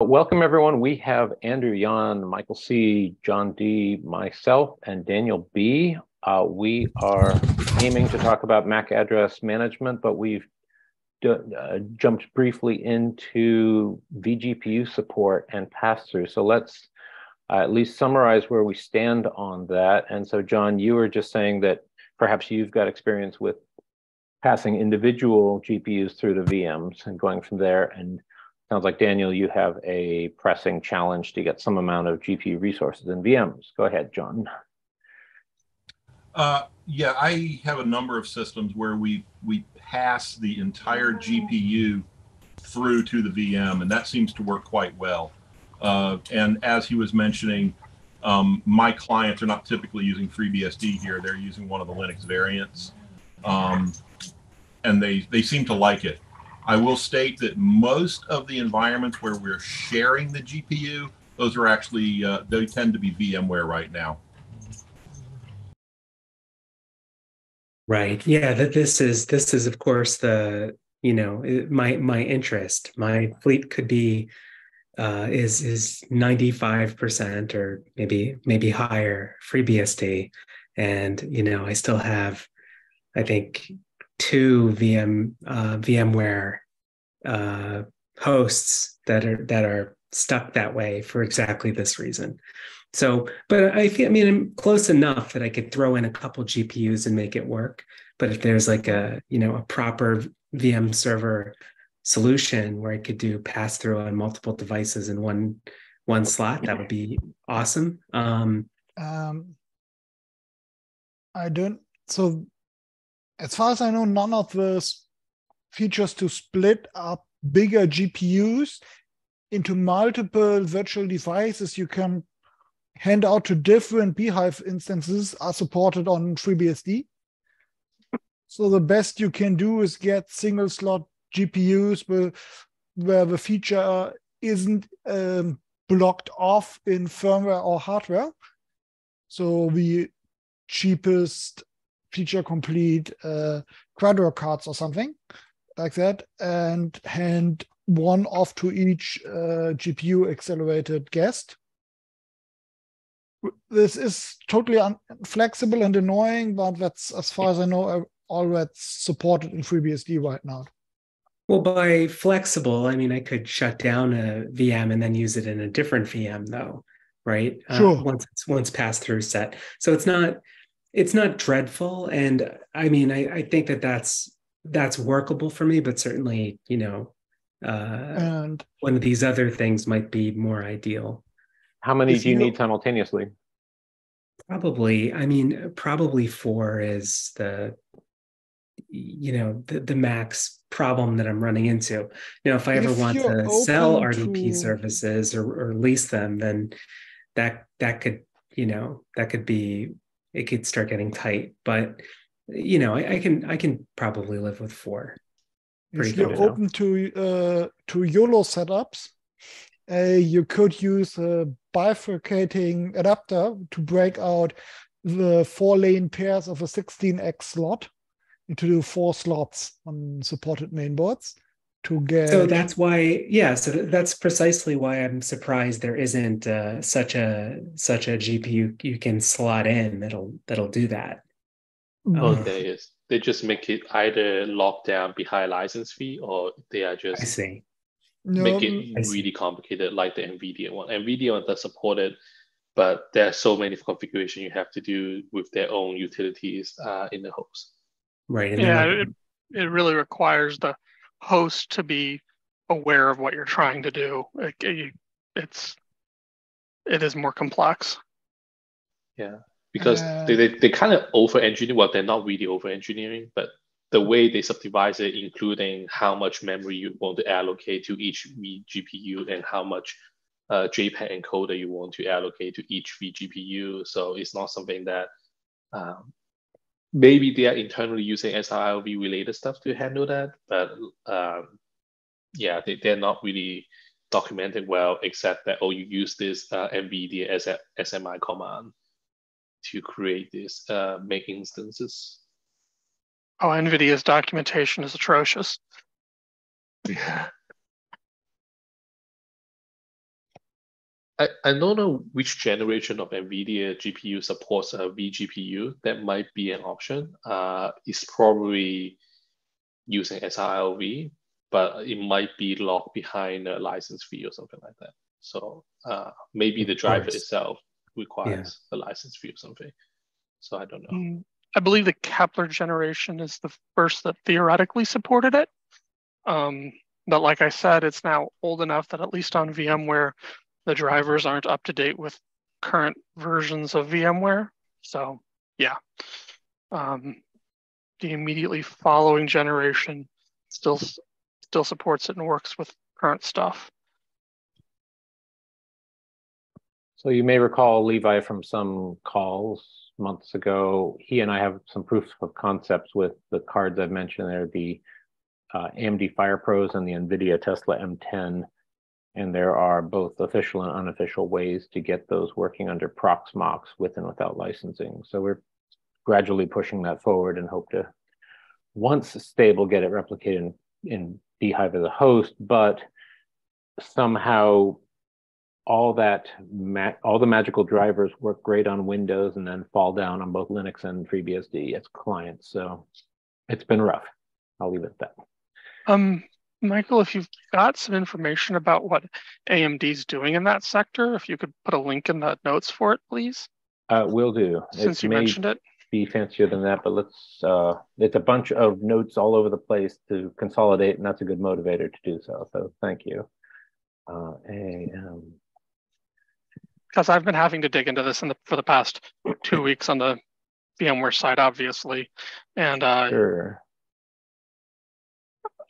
Welcome, everyone. We have Andrew Yan, Michael C., John D., myself, and Daniel B. Uh, we are aiming to talk about MAC address management, but we've uh, jumped briefly into vGPU support and pass-through. So let's uh, at least summarize where we stand on that. And so, John, you were just saying that perhaps you've got experience with passing individual GPUs through the VMs and going from there. And Sounds like, Daniel, you have a pressing challenge to get some amount of GPU resources in VMs. Go ahead, John. Uh, yeah, I have a number of systems where we, we pass the entire GPU through to the VM, and that seems to work quite well. Uh, and as he was mentioning, um, my clients are not typically using FreeBSD here. They're using one of the Linux variants. Um, and they, they seem to like it. I will state that most of the environments where we're sharing the GPU, those are actually, uh, they tend to be VMware right now. Right. Yeah. That this is this is of course the you know my my interest. My fleet could be uh, is is ninety five percent or maybe maybe higher FreeBSD, and you know I still have I think two VM uh, VMware uh, hosts that are that are stuck that way for exactly this reason. So, but I feel I mean I'm close enough that I could throw in a couple GPUs and make it work. But if there's like a you know a proper VM server solution where I could do pass through on multiple devices in one one slot, that would be awesome. Um, um, I don't. So as far as I know, none of the features to split up bigger GPUs into multiple virtual devices you can hand out to different bhyve instances are supported on FreeBSD. So the best you can do is get single slot GPUs where, the feature isn't um, blocked off in firmware or hardware. So the cheapest feature complete uh, Quadro cards or something like that, and hand one off to each uh, GPU accelerated guest. This is totally flexible and annoying, but that's as far as I know, all that's supported in FreeBSD right now. Well, by flexible, I mean I could shut down a VM and then use it in a different VM, though, right? Uh, sure. Uh, once it's once pass through set, so it's not it's not dreadful. And i mean I, I think that that's that's workable for me but certainly you know uh and one of these other things might be more ideal. How many do you, you need simultaneously? Probably i mean probably four is the you know the, the max problem that i'm running into. You know if i ever if want to sell rdp to... services or, or lease them then that that could you know that could be it could start getting tight. But you know, I, I can I can probably live with four. If you're open to uh, to YOLO setups, uh, you could use a bifurcating adapter to break out the four lane pairs of a 16x slot into four slots on supported mainboards to get so that's why yeah so that's precisely why i'm surprised there isn't uh, such a such a gpu you can slot in that'll that'll do that. Oh um, there is. They just make it either locked down behind license fee or they are just i see. make it really complicated like the nvidia one. Nvidia one does support it but there are so many configuration you have to do with their own utilities uh, in the host right yeah it, it really requires the host to be aware of what you're trying to do. It, it's it is more complex. Yeah, because uh, they, they, they kind of over engineer. Well, they're not really over engineering, but the way they subdivide it, including how much memory you want to allocate to each vGPU and how much uh, JPEG encoder you want to allocate to each vGPU. So it's not something that um, maybe they are internally using SRIOV related stuff to handle that, but um, yeah, they, they're not really documented well, except that, oh, you use this uh, NVIDIA as a SMI command to create this uh, make instances. Oh, NVIDIA's documentation is atrocious. Yeah. I, I don't know which generation of NVIDIA GPU supports a vGPU. That might be an option. Uh, it's probably using SRIOV, but it might be locked behind a license fee or something like that. So uh, maybe the driver itself requires yeah. a license fee or something. So I don't know. Mm, I believe the Kepler generation is the first that theoretically supported it. Um, but like I said, it's now old enough that at least on VMware, the drivers aren't up to date with current versions of VMware. So yeah, um, the immediately following generation still still supports it and works with current stuff. So you may recall Levi from some calls months ago. He and I have some proofs of concepts with the cards I've mentioned there, the uh, AMD FirePros and the NVIDIA Tesla M10 and there are both official and unofficial ways to get those working under Proxmox with and without licensing. So we're gradually pushing that forward and hope to, once stable, get it replicated in, in bhyve as a host, but somehow all that all the magical drivers work great on Windows and then fall down on both Linux and FreeBSD as clients. So it's been rough. I'll leave it at that. Um, Michael, if you've got some information about what AMD is doing in that sector, if you could put a link in the notes for it, please. Uh, will do. Since you mentioned it. Be fancier than that, but let's. Uh, it's a bunch of notes all over the place to consolidate, and that's a good motivator to do so. So thank you. Uh, AM. Because I've been having to dig into this in the, for the past two weeks on the VMware side, obviously, and uh, sure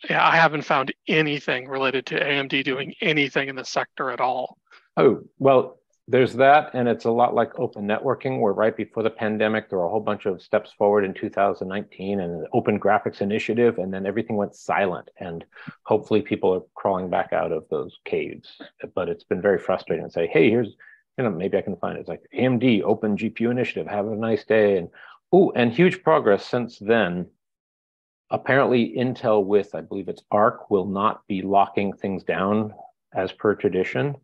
yeah, I haven't found anything related to AMD doing anything in the sector at all. Oh, well, there's that. And it's a lot like open networking, where right before the pandemic, there were a whole bunch of steps forward in 2019 and an open graphics initiative, and then everything went silent. And hopefully people are crawling back out of those caves. But it's been very frustrating to say, hey, here's, you know, maybe I can find it. It's like AMD open GPU initiative, have a nice day. And oh, and huge progress since then apparently Intel with, I believe it's ARC, will not be locking things down as per tradition.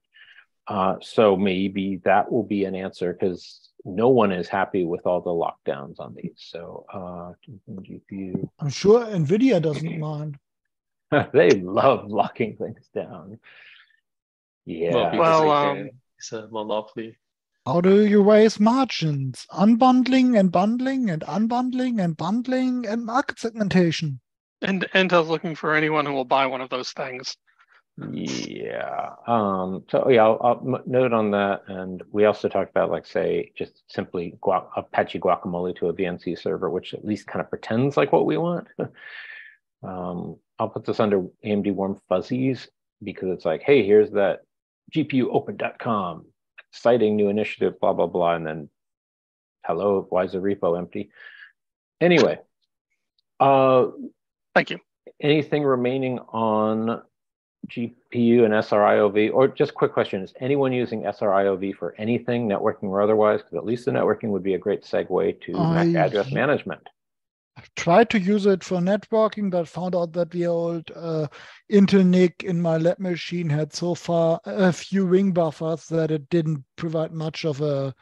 Uh, so maybe that will be an answer because no one is happy with all the lockdowns on these. So uh, GPU. I'm sure NVIDIA doesn't mind. they love locking things down. Yeah. Well, well um, it's a monopoly. How do you raise margins? Unbundling and bundling and unbundling and bundling and market segmentation. And Intel's looking for anyone who will buy one of those things. Yeah. Um, so yeah, I'll, I'll, note on that. And we also talked about like say just simply guac- Apache guacamole to a VNC server, which at least kind of pretends like what we want. um, I'll put this under AMD warm fuzzies because it's like, hey, here's that GPU open.com citing new initiative, blah, blah, blah. And then, hello, why is the repo empty? Anyway, uh, thank you. Anything remaining on GPU and SRIOV, or just quick question, is anyone using SRIOV for anything, networking or otherwise? Because at least the networking would be a great segue to I, MAC address management. Tried to use it for networking, but found out that the old uh, Intel NIC in my lab machine had so far a few ring buffers that it didn't provide much of a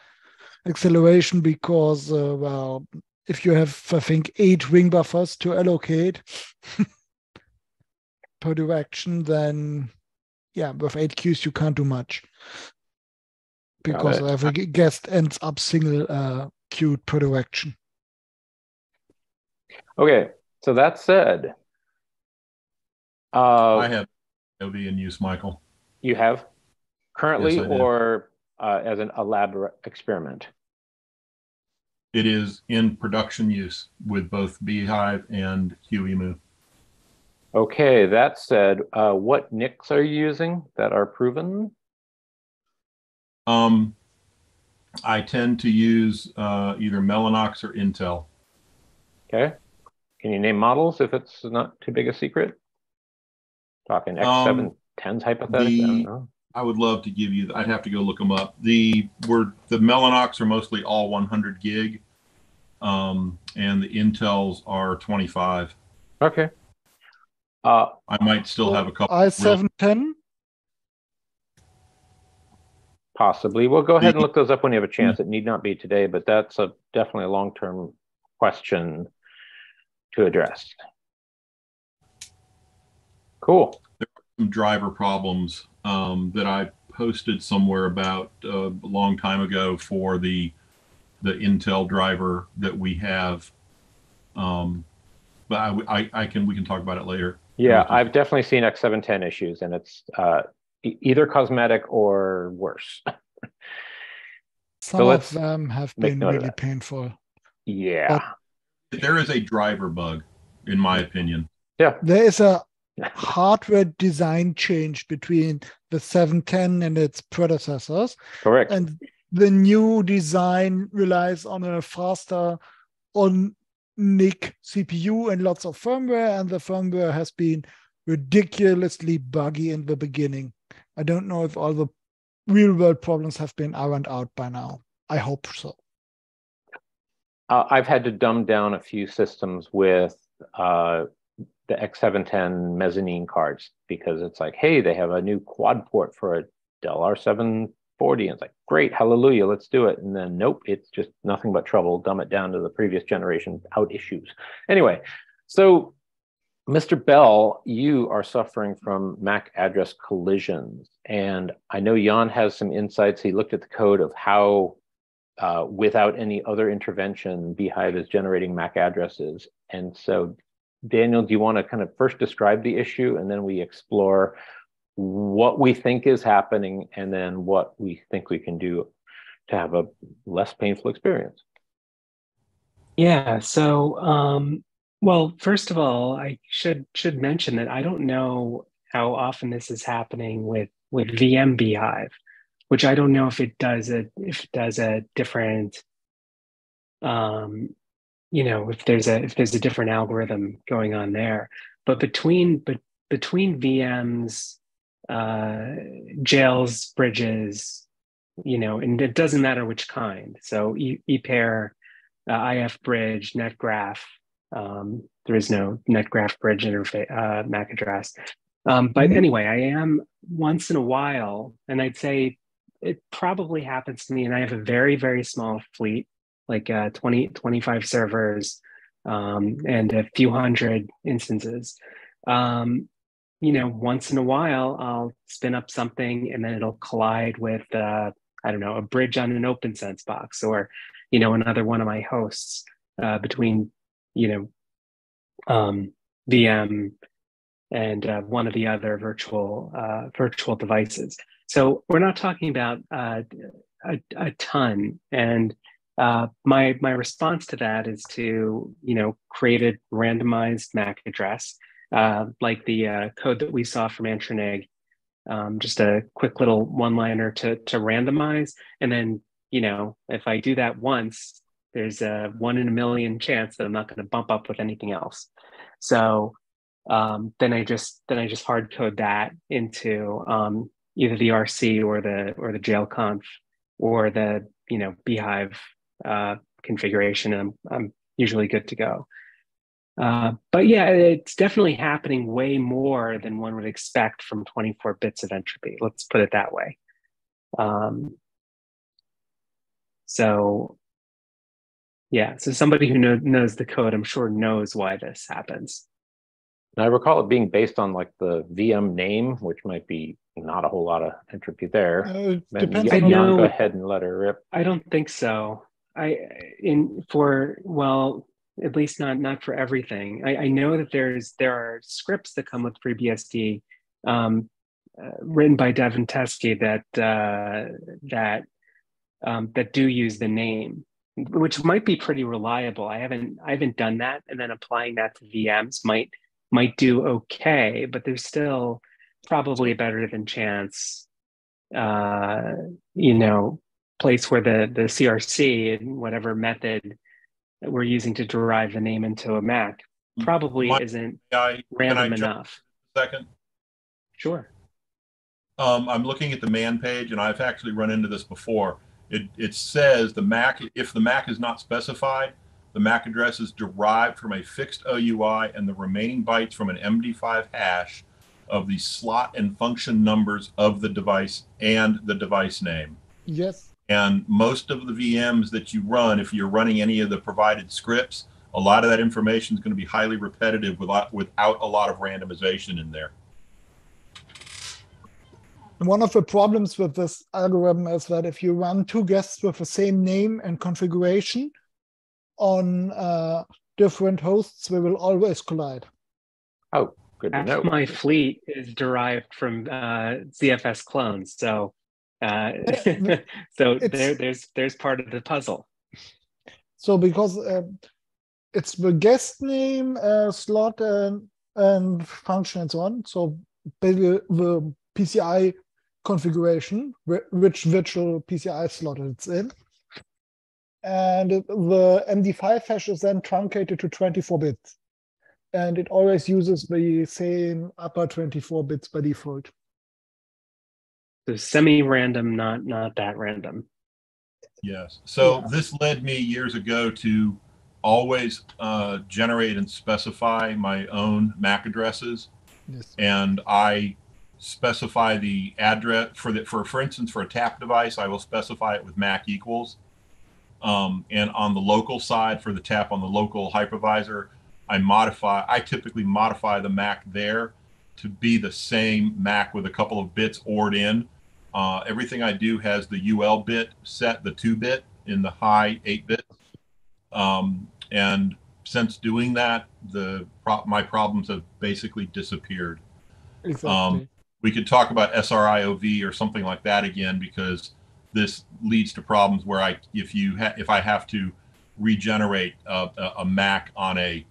acceleration because, uh, well, if you have, I think, eight ring buffers to allocate per direction, then yeah, with eight queues you can't do much because every guest ends up single uh, queued per direction. Okay, so that said, uh, I have OV in use, Michael. You have currently, yes, or uh, as an, a lab experiment? It is in production use with both bhyve and QEMU. Okay, that said, uh, what NICs are you using that are proven? Um, I tend to use uh, either Mellanox or Intel. Okay. Can you name models if it's not too big a secret? Talking X7 10s hypothetically. I, I, would love to give you. I'd have to go look them up. The were the Mellanox are mostly all 100 gig, um, and the Intels are 25. Okay. Uh, I might still have a couple. i710. Possibly. We'll go ahead and look those up when you have a chance. It need not be today, but that's a definitely a long-term question to address. Cool. There are Some driver problems um, that I posted somewhere about uh, a long time ago for the the Intel driver that we have. Um, but I, I, I can we can talk about it later. Yeah, I've definitely seen X710 issues, and it's uh, e- either cosmetic or worse. Some So of them have been really painful. yeah. There is a driver bug, in my opinion. Yeah. There is a hardware design change between the 710 and its predecessors, Correct. and the new design relies on a faster on NIC CPU and lots of firmware, and the firmware has been ridiculously buggy in the beginning. I don't know if all the real world problems have been ironed out by now. I hope so. Uh, I've had to dumb down a few systems with uh, the X710 mezzanine cards because it's like, hey, they have a new quad port for a Dell R740. And it's like, great, hallelujah, let's do it. And then, nope, it's just nothing but trouble. Dumb it down to the previous generation out issues. Anyway, so Mr. Bell, you are suffering from MAC address collisions. And I know Jan has some insights. He looked at the code of how uh, without any other intervention, bhyve is generating MAC addresses. And so, Daniel, do you want to kind of first describe the issue and then we explore what we think is happening and then what we think we can do to have a less painful experience? Yeah. So, um, well, first of all, I should should mention that I don't know how often this is happening with with VM bhyve, which I don't know if it does a if it does a different, um, you know, if there's a if there's a different algorithm going on there. But between but between VMs, uh, jails, bridges, you know, and it doesn't matter which kind. So e, ePair, uh, IF Bridge, NetGraph. Um, there is no NetGraph Bridge interface uh, MAC address. Um, but Mhm. anyway, I am once in a while, and I'd say it probably happens to me. And I have a very, very small fleet, like uh, 20, 25 servers um, and a few hundred instances. Um, you know, once in a while, I'll spin up something and then it'll collide with, uh, I don't know, a bridge on an open OPNsense box or, you know, another one of my hosts uh, between, you know, um, VM and uh, one of the other virtual uh, virtual devices. So we're not talking about uh, a, a ton. And uh, my my response to that is to you know create a randomized MAC address uh, like the uh, code that we saw from Antranig. Um, just a quick little one liner to to randomize, and then you know if I do that once, there's a one in a million chance that I'm not going to bump up with anything else. So um, then I just then I just hard code that into um, either the RC or the or the jail conf or the you know bhyve uh, configuration. I'm, I'm usually good to go. Uh, but yeah, it's definitely happening way more than one would expect from 24 bits of entropy. Let's put it that way. Um, so yeah, so somebody who know, knows the code, I'm sure knows why this happens. And I recall it being based on like the VM name, which might be not a whole lot of entropy there. Uh, it depends yeah, I on know- go ahead and let her rip. I don't think so. I in for well, at least not not for everything. I, I know that there's there are scripts that come with FreeBSD, um, uh, written by Devin Teske that uh, that um, that do use the name, which might be pretty reliable. I haven't I haven't done that, and then applying that to VMs might might do okay, but there's still probably a better than chance. Uh, you know, place where the the CRC and whatever method that we're using to derive the name into a Mac probably My- isn't I random enough. second? Sure. Um, I'm looking at the man page, and I've actually run into this before. It, it says the MAC, if the MAC is not specified, the MAC address is derived from a fixed OUI and the remaining bytes from an MD5 hash of the slot and function numbers of the device and the device name. Yes. And most of the VMs that you run, if you're running any of the provided scripts, a lot of that information is going to be highly repetitive without, without a lot of randomization in there. One of the problems with this algorithm is that if you run two guests with the same name and configuration on uh, different hosts, we will always collide. Oh, good to Half know. my fleet is derived from uh, ZFS clones, so uh, so there, there's there's part of the puzzle. So because uh, it's the guest name, uh, slot, and and function and so on. So basically the PCI configuration, which virtual PCI slot it's in. And the MD5 hash is then truncated to 24 bits. And it always uses the same upper 24 bits by default. So semi-random, not not that random. Yes. So Yeah. this led me years ago to always uh, generate and specify my own MAC addresses, Yes. and I specify the address for the for for instance for a tap device, I will specify it with MAC equals. Um, and on the local side for the tap on the local hypervisor, I modify. I typically modify the MAC there to be the same MAC with a couple of bits ORed in. Uh, everything I do has the UL bit set, the two bit in the high eight bit. Um, and since doing that, the pro- my problems have basically disappeared. Exactly. We could talk about SRIOV or something like that again because this leads to problems where I, if you ha- if I have to regenerate a, a, a Mac on a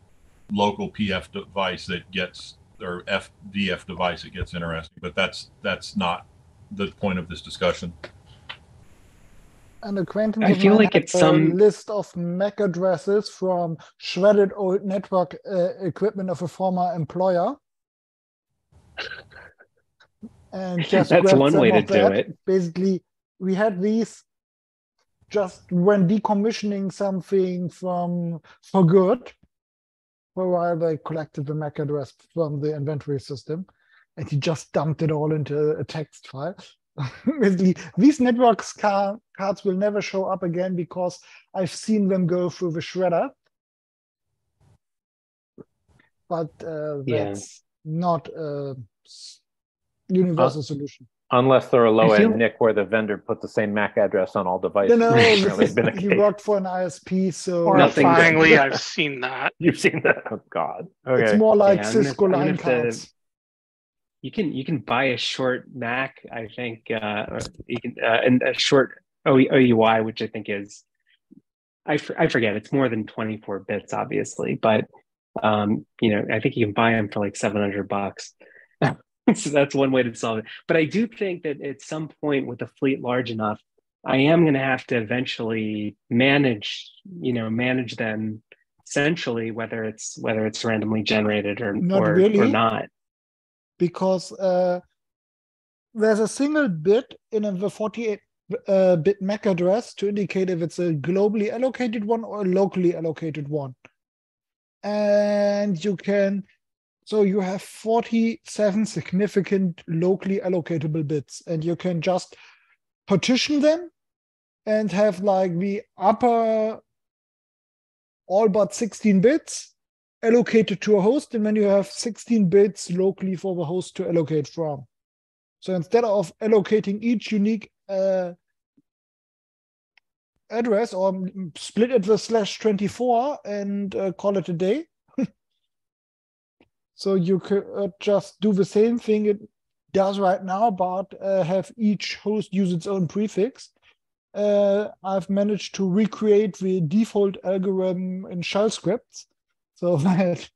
local PF device that gets or FDF device, it gets interesting. But that's that's not the point of this discussion. An acquaintance I feel like it's a some- list of MAC addresses from shredded old network uh, equipment of a former employer. And just That's one way to do that. it. Basically, we had these just when decommissioning something from for good. For a while, they collected the MAC address from the inventory system, and he just dumped it all into a text file. Basically, these networks car- cards will never show up again because I've seen them go through the shredder. But uh, Yeah. that's not a universal solution. Unless they're a I low feel- end NIC where the vendor put the same MAC address on all devices. No, no, That's this been a he worked for an ISP, so Nothing- Horrifyingly, I've seen that. You've seen that? Oh God. it's more like Yeah, I'm Cisco I'm gonna line have to- cards. You can you can buy a short Mac, I think, uh, you can uh, and a short O- OUI, which I think is, I, f- I forget, it's more than 24 bits, obviously, but um, you know, I think you can buy them for like 700 bucks. so that's one way to solve it. But I do think that at some point with a fleet large enough, I am going to have to eventually manage, you know, manage them centrally, whether it's whether it's randomly generated or Not or, or not. because uh, there's a single bit in the 48 uh, bit MAC address to indicate if it's a globally allocated one or a locally allocated one. And you can, so you have 47 significant locally allocatable bits, and you can just partition them and have like the upper all but 16 bits allocated to a host, and then you have 16 bits locally for the host to allocate from. So instead of allocating each unique uh, address or split it with slash 24 and uh, call it a day. So you could uh, just do the same thing it does right now, but uh, have each host use its own prefix. Uh, I've managed to recreate the default algorithm in shell scripts so that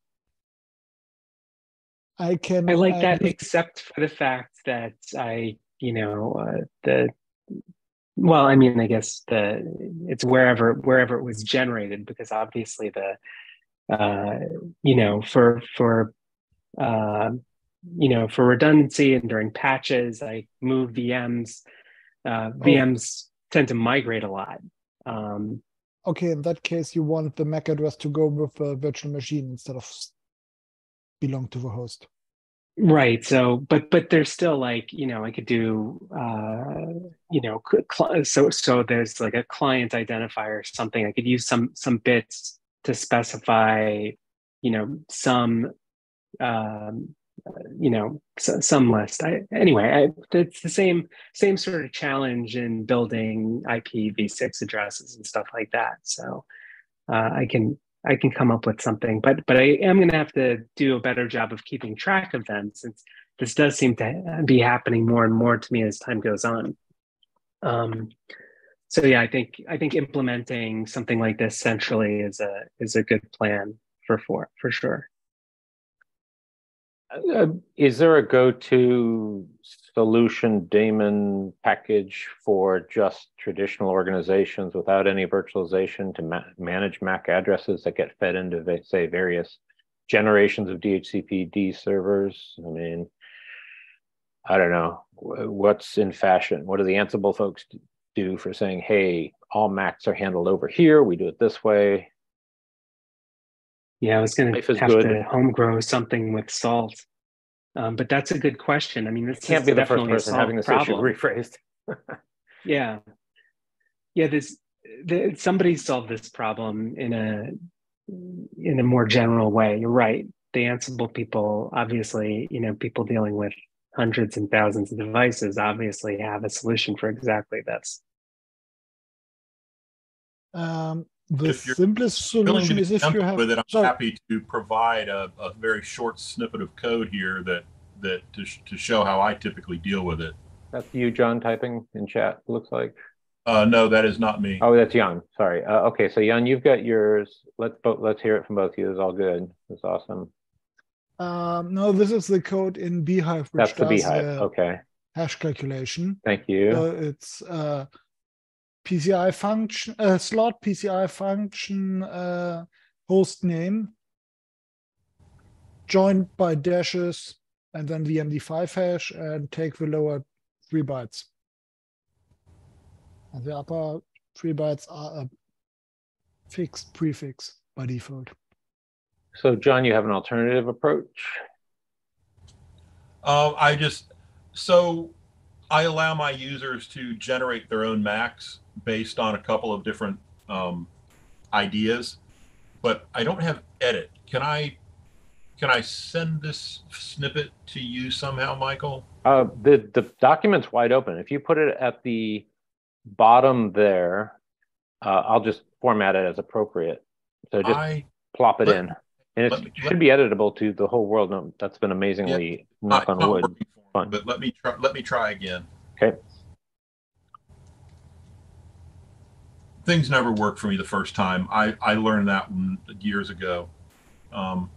I can. I like uh, that, except for the fact that I, you know, uh, the well, I mean, I guess the it's wherever wherever it was generated, because obviously the, uh, you know, for for, uh, you know, for redundancy and during patches, I move VMs. Uh, VMs tend to migrate a lot. Um, Okay, in that case, you want the MAC address to go with the virtual machine instead of belong to the host. Right. So, but but there's still like you know I could do uh, you know so so there's like a client identifier or something I could use some some bits to specify you know some um, you know some list. I, anyway, I, it's the same same sort of challenge in building IPv6 addresses and stuff like that. So uh, I can I can come up with something, but but I am going to have to do a better job of keeping track of them since this does seem to be happening more and more to me as time goes on. Um, so yeah, I think I think implementing something like this centrally is a is a good plan for for for sure. Uh, is there a go-to solution daemon package for just traditional organizations without any virtualization to ma manage MAC addresses that get fed into, say, various generations of dhcpd servers? I mean, I don't know what's in fashion. What do the Ansible folks do for saying, "Hey, all Macs are handled over here. We do it this way." Yeah, I was going to have good. to home grow something with salt. Um, but that's a good question. I mean, this can't be the first person having this problem. issue rephrased. yeah, yeah. This the, somebody solved this problem in a in a more general way. You're right. The Ansible people, obviously, you know, people dealing with hundreds and thousands of devices, obviously have a solution for exactly this. Um, the simplest solution is if you have with it. I'm sorry. happy to provide a, a, very short snippet of code here that that to, to show how I typically deal with it. That's you, John, typing in chat. Looks like. Uh, no, that is not me. Oh, that's Jan. Sorry. Uh, okay, so Jan, you've got yours. Let's both let's hear it from both of you. It's all good. It's awesome. Um, no, this is the code in bhyve. Which that's the bhyve. okay. Hash calculation. Thank you. So it's uh, PCI function uh, slot PCI function uh, host name joined by dashes and then the MD5 hash and take the lower three bytes. And the upper three bytes are a fixed prefix by default. So, John, you have an alternative approach? Uh, I just so I allow my users to generate their own Macs based on a couple of different um, ideas, but I don't have edit. Can I can I send this snippet to you somehow, Michael? Uh, the the document's wide open. If you put it at the bottom there, uh, I'll just format it as appropriate. So just I, plop it let, in, and it should be editable to the whole world. No, that's been amazingly yeah, knock on wood. Fun. But let me try. Let me try again. Okay. things never work for me the first time. I, I learned that years ago. Um,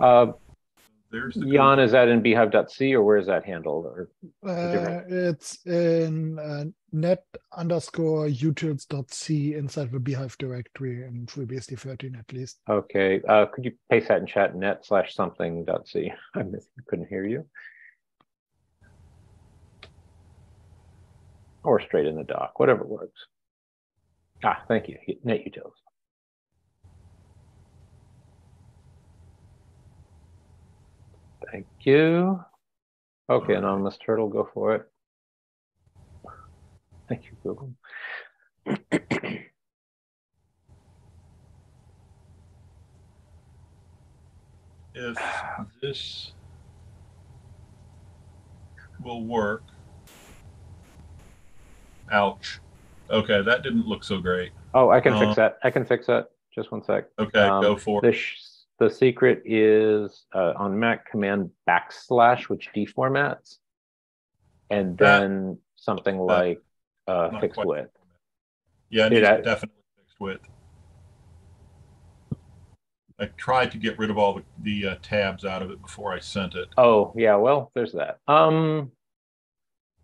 uh, there's the Jan, is that in bhyve.c or where is that handled? Or uh, it's in uh, net underscore utils.c inside the bhyve directory in FreeBSD 13 at least. Okay. Uh, could you paste that in chat net slash something dot c? I couldn't hear you. or straight in the doc, whatever works. Ah, thank you, Net NetUtils. Thank you. Okay, anonymous turtle, go for it. Thank you, Google. if this will work, Ouch. Okay, that didn't look so great. Oh, I can fix uh, that. I can fix that. Just one sec. Okay, um, go for it. The, the secret is uh, on Mac command backslash, which deformats, and then that, something that, like uh, fixed width. Yeah, it needs definitely fixed width. I tried to get rid of all the, the uh, tabs out of it before I sent it. Oh, yeah, well, there's that. Um,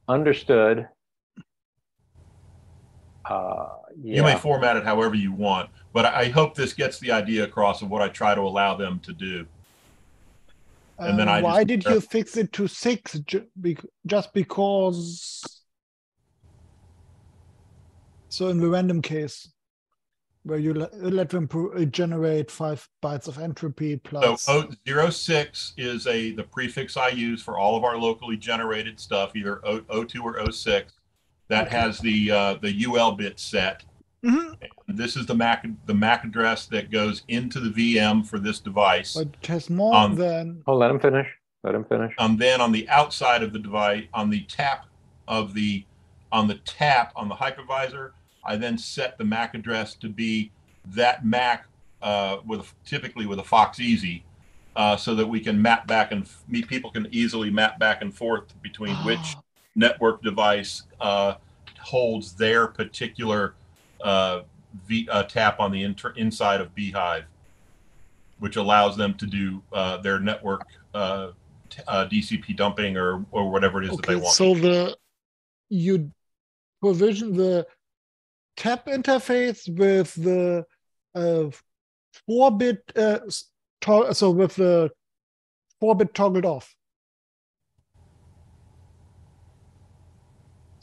understood. Uh, yeah. You may format it however you want, but I hope this gets the idea across of what I try to allow them to do. And then I why did you fix it to six? Just because? So in the random case, where you let, let them uh, generate five bytes of entropy plus. So o, 06 is a the prefix I use for all of our locally generated stuff, either o, 02 or 06. That okay. has the uh, the UL bit set. Mm-hmm. This is the MAC the MAC address that goes into the VM for this device. But it has more um, than. Oh, let him finish. Let him finish. Um, then on the outside of the device, on the tap of the on the tap on the hypervisor, I then set the MAC address to be that MAC uh, with typically with a FOXeasy, uh, so that we can map back and meet people can easily map back and forth between oh. which network device uh, holds their particular uh, v, uh, tap on the inter- inside of bhyve, which allows them to do uh, their network DCP dumping or or whatever it is okay, that they want. So the you provision the tap interface with the uh, four bit, uh, to- so with the four bit toggled off.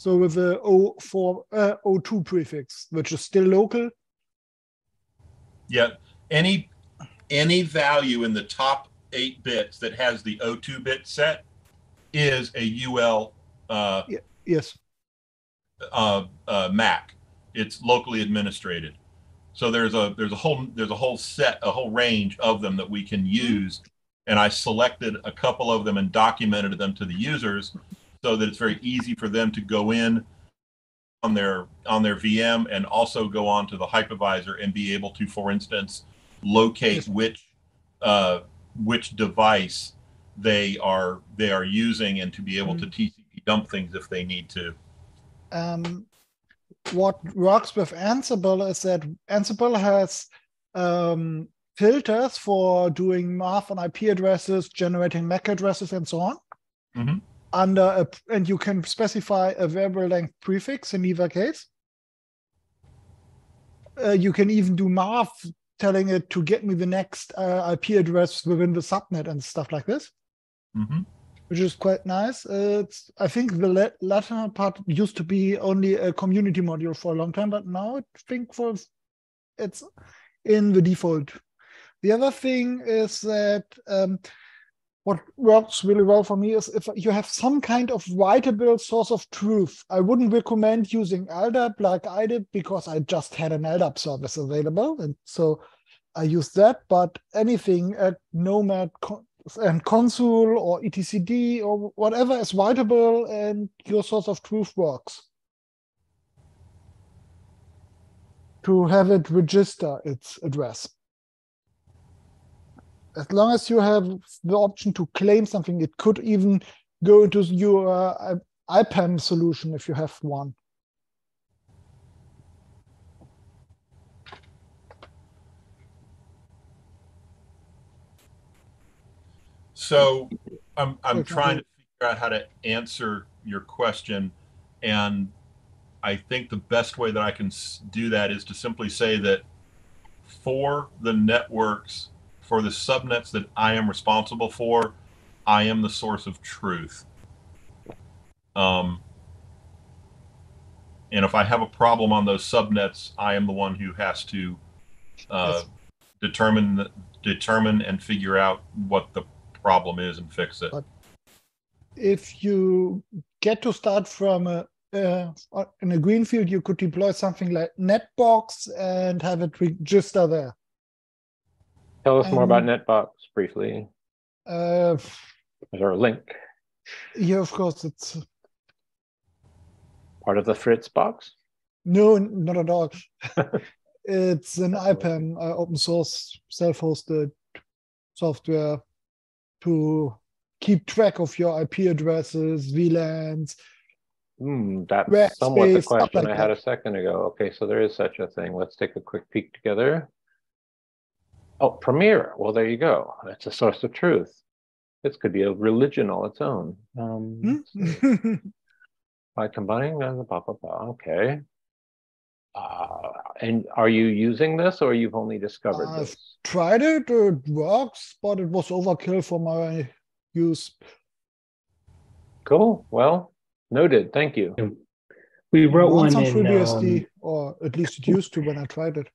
So with the O4, uh, O2 prefix, which is still local. Yeah, any any value in the top eight bits that has the O2 bit set is a UL. Uh, yeah, yes. Uh, uh, Mac it's locally administrated. So there's a there's a whole there's a whole set a whole range of them that we can use, and I selected a couple of them and documented them to the users, so that it's very easy for them to go in on their on their VM and also go on to the hypervisor and be able to, for instance, locate which uh, which device they are they are using and to be able to mm-hmm. TCP dump things if they need to. Um, what works with Ansible is that Ansible has um, filters for doing math on IP addresses, generating MAC addresses, and so on. Mm-hmm. Under a, and you can specify a variable length prefix in either case. Uh, you can even do math, telling it to get me the next uh, IP address within the subnet and stuff like this. Mm-hmm which is quite nice. Uh, it's, I think the latter part used to be only a community module for a long time, but now I think for it's in the default. The other thing is that um, what works really well for me is if you have some kind of writable source of truth. I wouldn't recommend using LDAP like I did because I just had an LDAP service available, and so I used that. But anything at Nomad and Consul or etcd or whatever is writable and your source of truth works. To have it register its address. As long as you have the option to claim something, it could even go into your uh, IPAM solution if you have one. So I'm I'm trying to figure out how to answer your question, and I think the best way that I can do that is to simply say that for the networks, for the subnets that I am responsible for, I am the source of truth. Um, and if I have a problem on those subnets, I am the one who has to uh, determine determine and figure out what the problem is and fix it. But if you get to start from a uh, in a green field, you could deploy something like Netbox and have it register there. Tell us more about Netbox briefly. Uh, Is there a link? Yeah, of course. It's part of the Fritz box. No, not at all. it's an IPAM, uh, open source, self-hosted software to keep track of your IP addresses, VLANs. Mm, that's somewhat the question like I had that. a second ago. Okay, so there is such a thing. Let's take a quick peek together. Oh, Premier. Well, there you go. That's a source of truth. This could be a religion all its own. Um, by combining, blah, blah, blah, blah. okay. Uh, and are you using this or you've only discovered I've this? tried it, it works, but it was overkill for my use. Cool. Well, noted. Thank you. We wrote one in FreeBSD, um, or at least it used to when I tried it.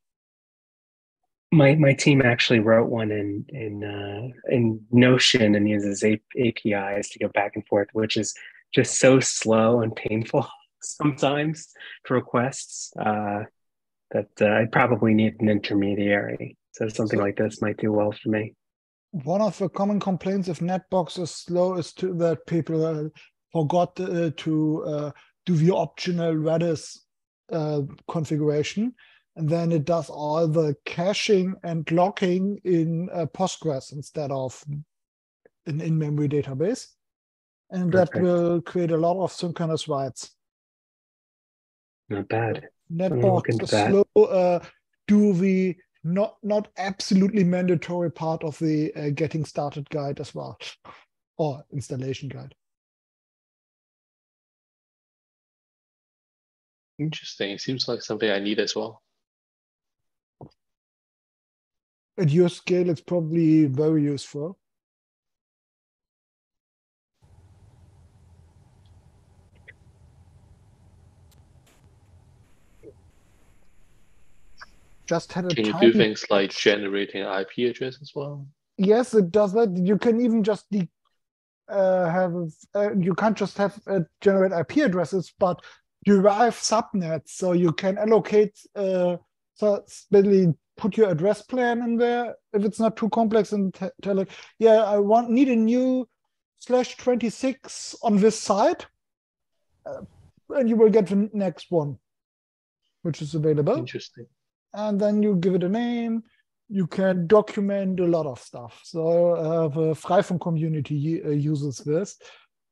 My my team actually wrote one in in uh, in Notion and uses A- APIs to go back and forth, which is just so slow and painful sometimes for requests uh, that uh, I probably need an intermediary. So something So- like this might do well for me. One of the common complaints of Netbox is slow is to that people uh, forgot uh, to uh, do the optional Redis uh, configuration, and then it does all the caching and locking in uh, Postgres instead of an in-memory database, and that will create a lot of synchronous writes. Not bad. gonna Netbox is slow. Uh, do the not not absolutely mandatory part of the uh, getting started guide as well, or installation guide. Interesting. Seems like something I need as well. At your scale, it's probably very useful. Just had a Can you do things like generating IP address as well? yes, it does that. You can even just de- uh, have uh, you can't just have uh, generate IP addresses, but derive subnets. So you can allocate. Uh, so put your address plan in there if it's not too complex, and t- tell like, yeah, I want need a new slash twenty six on this side, uh, and you will get the next one, which is available Interesting. and then you give it a name. You can document a lot of stuff. So uh, the Freifunk community uh, uses this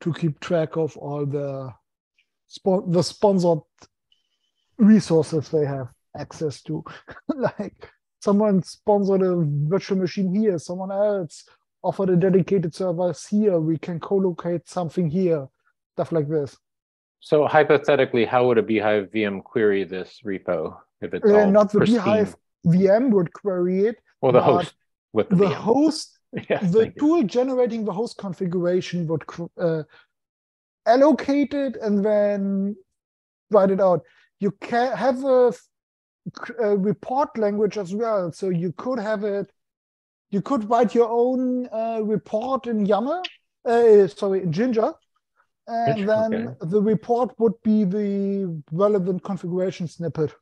to keep track of all the spo- the sponsored resources they have access to. like someone sponsored a virtual machine here, someone else offered a dedicated service here. We can co-locate something here, stuff like this. So hypothetically, how would a bhyve VM query this repo if it's Uh, all not the pristine? bhyve VM would query it. Well, the host with the, The host yeah, the tool generating the host configuration would uh, allocate it and then write it out. You can have a, a report language as well. So you could have it, you could write your own uh, report in YAML, uh, sorry, in Jinja. And then okay. the report would be the relevant configuration snippet.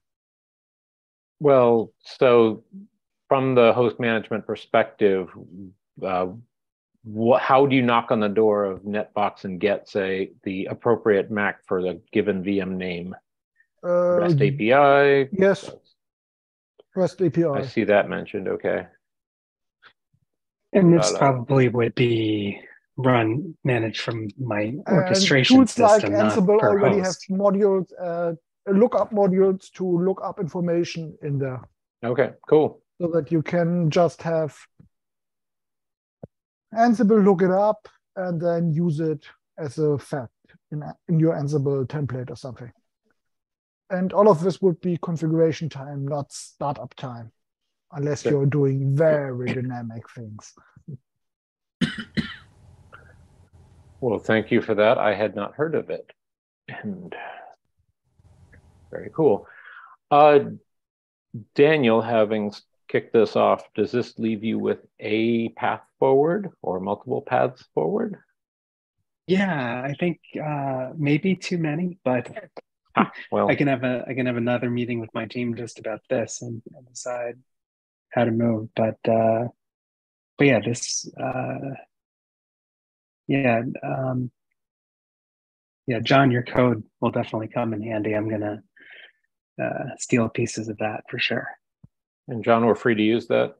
Well, so from the host management perspective, uh, what, how do you knock on the door of Netbox and get, say, the appropriate MAC for the given VM name? Uh, REST API. Yes, REST API. I see that mentioned. Okay. And this Uh, probably would be run managed from my And orchestration tools like system, not Ansible per already have modules, uh, lookup modules to look up information in there, Okay. Cool. so that you can just have Ansible look it up and then use it as a fact in, in your Ansible template or something. And all of this would be configuration time, not startup time, unless Okay. you're doing very dynamic things. Well, thank you for that. I had not heard of it. And very cool. Uh, Daniel, having kicked this off, does this leave you with a path forward or multiple paths forward? Yeah, I think uh, maybe too many, but Ah, well, I can have a I can have another meeting with my team just about this and, and decide how to move. But uh, but yeah, this uh, yeah um, yeah, John, your code will definitely come in handy. I'm gonna uh, steal pieces of that for sure. and John, we're free to use that.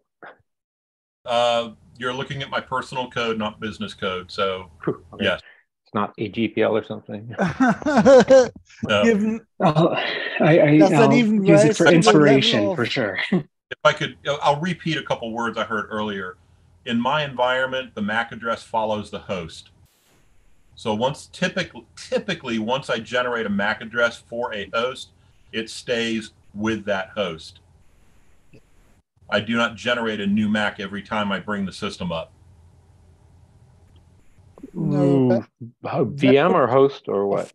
Uh, you're looking at my personal code, not business code. So okay. Yes. It's not a GPL or something. uh, Given I'll, I, I, I'll even use it for inspiration for sure. if I could, I'll repeat a couple words I heard earlier. In my environment, the MAC address follows the host. So once typically, typically once I generate a MAC address for a host, it stays with that host. I do not generate a new MAC every time I bring the system up. No, that- VM or host or what?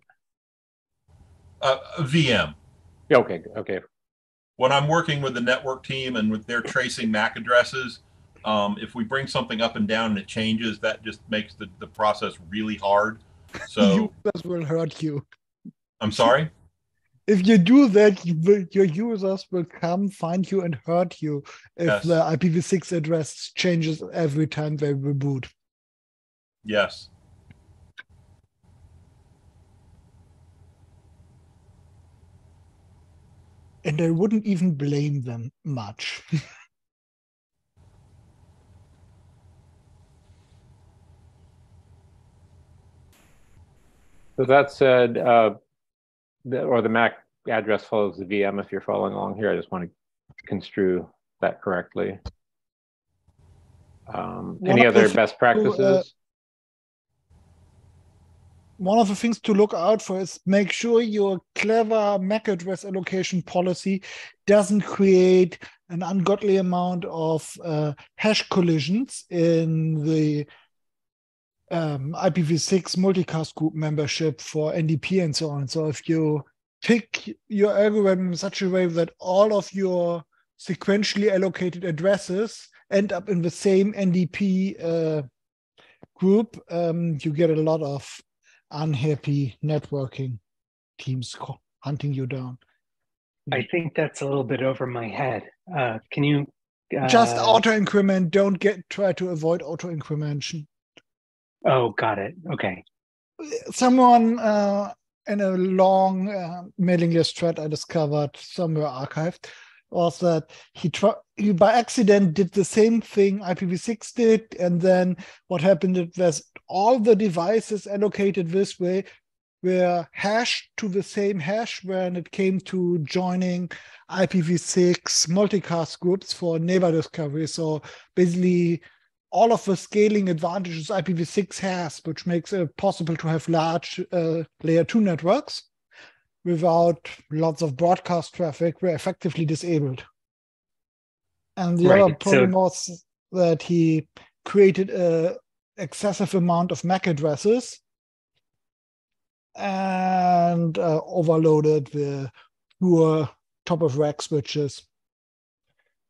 Uh, VM. Okay, okay. when I'm working with the network team and with their tracing MAC addresses, um, if we bring something up and down and it changes, that just makes the, the process really hard. So users will hurt you. I'm sorry. If you do that, you will, your users will come find you and hurt you if Yes. the IPv6 address changes every time they reboot. Yes. And I wouldn't even blame them much. So that said, uh, the, or the MAC address follows the VM if you're following along here. I just want to construe that correctly. Um, any other things best to, uh, practices? One of the things to look out for is make sure your clever MAC address allocation policy doesn't create an ungodly amount of uh, hash collisions in the um, IPv6 multicast group membership for NDP and so on. So if you pick your algorithm in such a way that all of your sequentially allocated addresses end up in the same NDP uh, group, um, you get a lot of unhappy networking teams hunting you down. I think that's a little bit over my head. Uh, can you uh, Just auto increment. Don't get try to avoid auto incrementation. Oh, got it. Okay. Someone uh, in a long uh, mailing list thread I discovered somewhere archived was that he tried he by accident did the same thing IPv6 did, and then what happened it was all the devices allocated this way were hashed to the same hash when it came to joining IPv6 multicast groups for neighbor discovery. So basically, all of the scaling advantages IPv6 has, which makes it possible to have large uh, layer two networks without lots of broadcast traffic, were effectively disabled. And the Right, other so- problem was that he created a excessive amount of MAC addresses and uh, overloaded the poor top of rack switches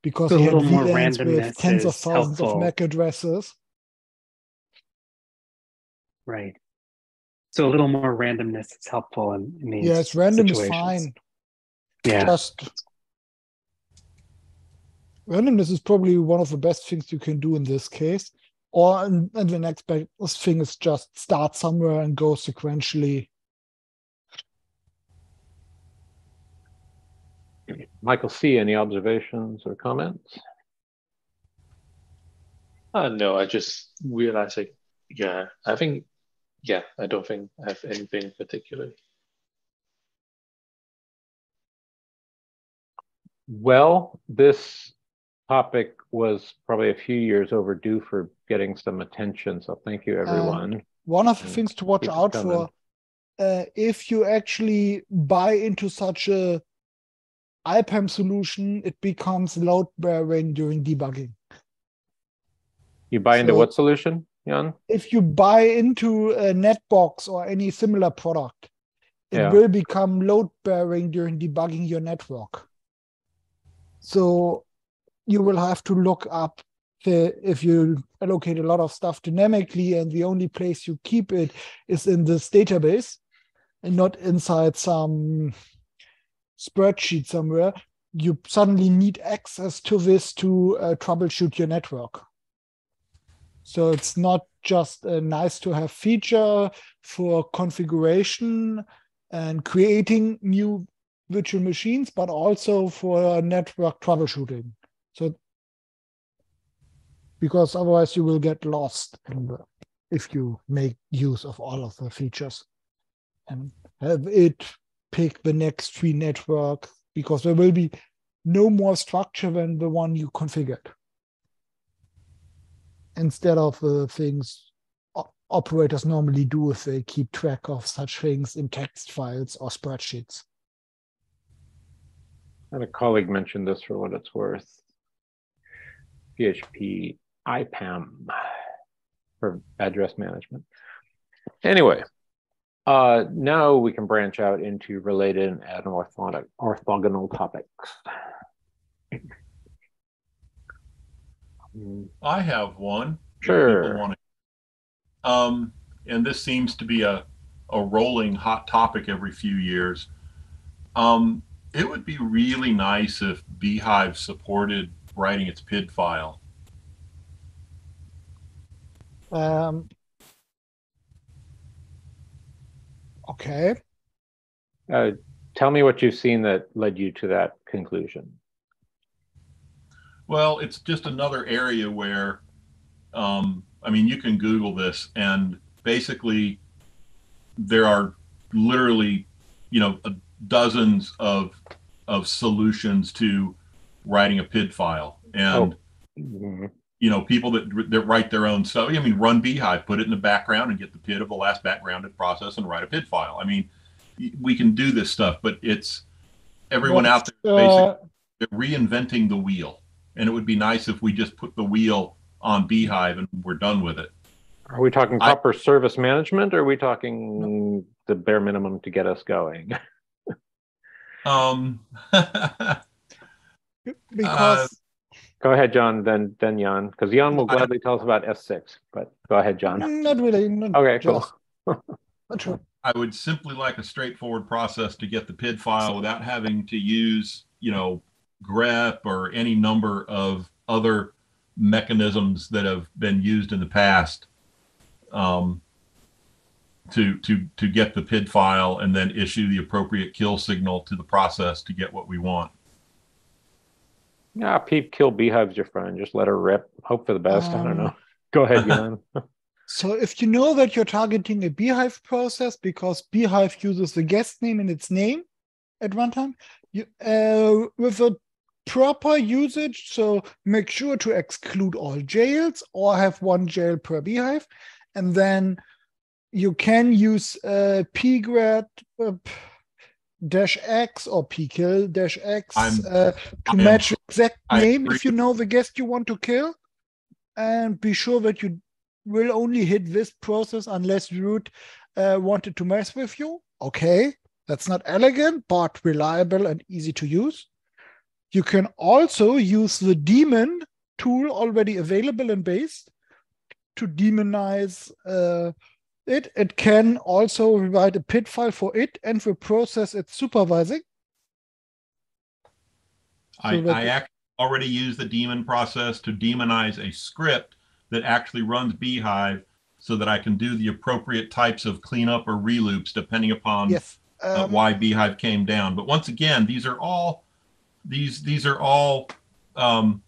because a little more VLANs with tens of thousands helpful. of MAC addresses. Right. So a little more randomness is helpful in, in these Yes, random is fine. Yeah. Just randomness is probably one of the best things you can do in this case. Or and, and the next best thing is just start somewhere and go sequentially. Michael C., any observations or comments? Uh, no, I just realized like, yeah, I think, yeah, I don't think I have anything particularly. Well, this topic was probably a few years overdue for getting some attention. So thank you, everyone. One of the Mm, things to watch out coming. for uh, if you actually buy into such a IPAM solution, it becomes load bearing during debugging. you buy into so- what solution, Jan? if you buy into a netbox or any similar product, it Yeah. will become load bearing during debugging your network. So you will have to look up the, if you allocate a lot of stuff dynamically and the only place you keep it is in this database and not inside some spreadsheet somewhere, you suddenly need access to this to uh, troubleshoot your network. So it's not just a nice to have feature for configuration and creating new virtual machines, but also for network troubleshooting. So because otherwise you will get lost the, if you make use of all of the features and have it pick the next free network because there will be no more structure than the one you configured instead of the things operators normally do if they keep track of such things in text files or spreadsheets. And a colleague mentioned this for what it's worth. PHP IPAM for address management. Anyway, uh, now we can branch out into related and orthogonal, orthogonal topics. I have one. Sure. Um, and this seems to be a, a rolling hot topic every few years. Um, it would be really nice if bhyve supported writing its PID file. Um, okay. Uh, tell me what you've seen that led you to that conclusion. Well, it's just another area where, um, I mean, you can Google this, and basically, there are literally, you know, dozens of of solutions to writing a PID file, and oh. mm-hmm. You know, people that that write their own stuff. I mean, run bhyve, put it in the background, and get the PID of the last backgrounded process, and write a PID file. I mean, we can do this stuff, but it's everyone out there uh, basically reinventing the wheel and it would be nice if we just put the wheel on bhyve and we're done with it. Are we talking proper I, service management or are we talking the bare minimum to get us going? um because uh, go ahead, John, then then Jan, because Jan will gladly tell us about S6, but go ahead, John. Not really. Not okay, cool. not true. I would simply like a straightforward process to get the PID file without having to use, you know, grep or any number of other mechanisms that have been used in the past um, to to to get the PID file and then issue the appropriate kill signal to the process to get what we want. Yeah, peep kill bhyve's your friend. Just let her rip. Hope for the best. Um, I don't know. Um, Go ahead, Jan. so if you know that you're targeting a bhyve process because bhyve uses the guest name in its name at runtime, you, uh, with a proper usage. So make sure to exclude all jails or have one jail per bhyve, And then you can use uh, pgrep uh, dash x or pkill dash x uh, to match exact I name agree. if you know the guest you want to kill. And be sure that you will only hit this process unless root uh, wanted to mess with you. Okay, that's not elegant, but reliable and easy to use. You can also use the daemon tool already available in base to demonize uh, it. It can also write a PID file for it and the process it's supervising. I, I already use the daemon process to demonize a script that actually runs bhyve so that I can do the appropriate types of cleanup or reloops depending upon yes. um, uh, why bhyve came down. But once again, these are all these these are all um,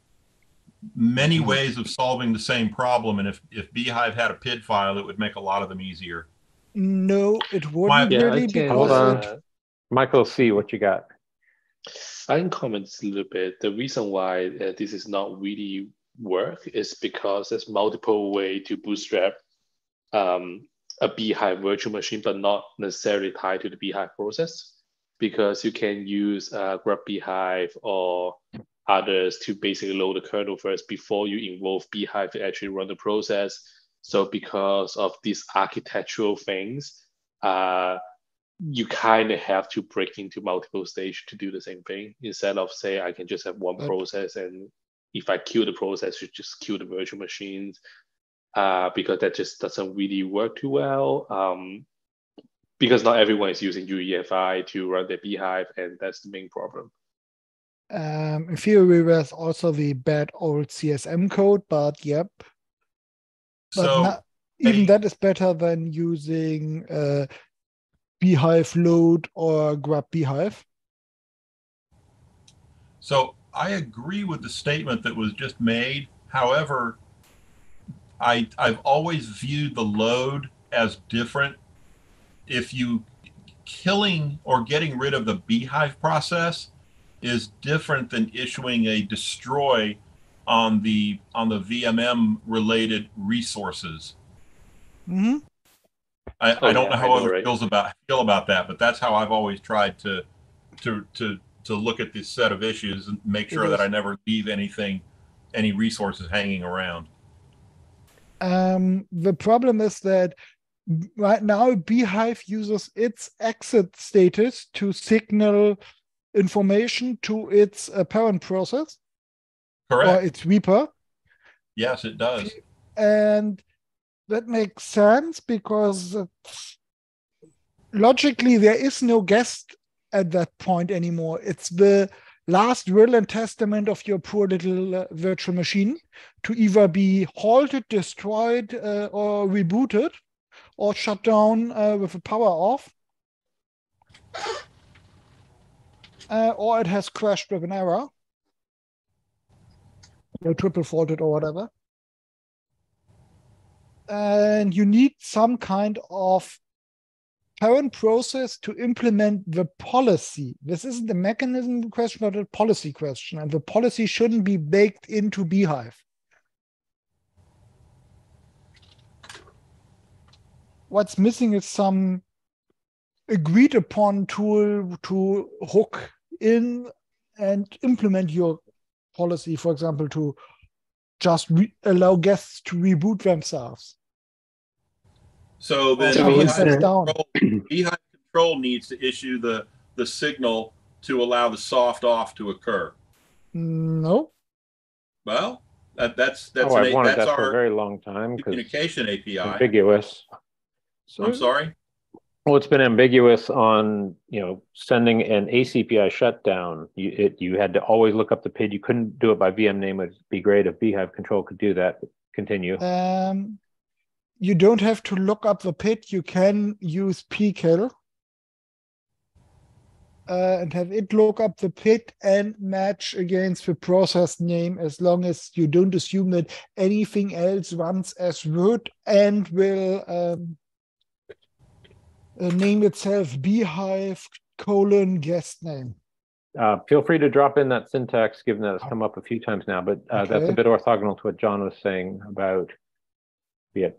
many hmm. ways of solving the same problem. And if if bhyve had a PID file, it would make a lot of them easier. No, it wouldn't yeah, really. Because, hold on, Michael C. What you got? I can comment a little bit. The reason why uh, this is not really work is because there's multiple way to bootstrap um, a bhyve virtual machine, but not necessarily tied to the bhyve process because you can use uh, grub bhyve or others to basically load the kernel first before you involve bhyve to actually run the process. So because of these architectural things, uh, you kind of have to break into multiple stage to do the same thing instead of say I can just have one process and if I kill the process, you just kill the virtual machines uh, because that just doesn't really work too well. Um, because not everyone is using UEFI to run their bhyve, and that's the main problem. Um, in theory, there's also the bad old CSM code, but yep. But so, not, even that is better than using uh, bhyve load or grub bhyve. So I agree with the statement that was just made. However, I I've always viewed the load as different if you killing or getting rid of the bhyve process is different than issuing a destroy on the on the VMM related resources. Mm-hmm. I, oh, I don't yeah, know how other right. feels about feel about that, but that's how I've always tried to to to to look at this set of issues and make sure that I never leave anything, any resources hanging around. Um, the problem is that right now bhyve uses its exit status to signal information to its uh, parent process Correct. or its reaper. Yes, it does. And that makes sense because logically there is no guest at that point anymore. It's the last will and testament of your poor little uh, virtual machine to either be halted, destroyed, uh, or rebooted, or shut down uh, with the power off. Uh, or it has crashed with an error, or triple faulted or whatever. And you need some kind of parent process to implement the policy. This isn't a mechanism question, but a policy question. And the policy shouldn't be baked into bhyve. What's missing is some agreed upon tool to hook in and implement your policy, for example, to just allow guests to reboot themselves. So then So bhyve, control, bhyve control needs to issue the the signal to allow the soft off to occur. No. Well, that, that's that's oh, an, I've wanted that's that for a our very long time communication API. ambiguous. So I'm sorry. Well, it's been ambiguous on you know sending an ACPI shutdown. You it you had to always look up the PID. You couldn't do it by VM name. It'd be great if bhyve Control could do that. Continue. Um, you don't have to look up the PID. You can use pkill uh, and have it look up the PID and match against the process name as long as you don't assume that anything else runs as root and will um, name itself bhyve colon guest name. Uh, feel free to drop in that syntax, given that it's come up a few times now. But uh, that's a bit orthogonal to what John was saying about yeah.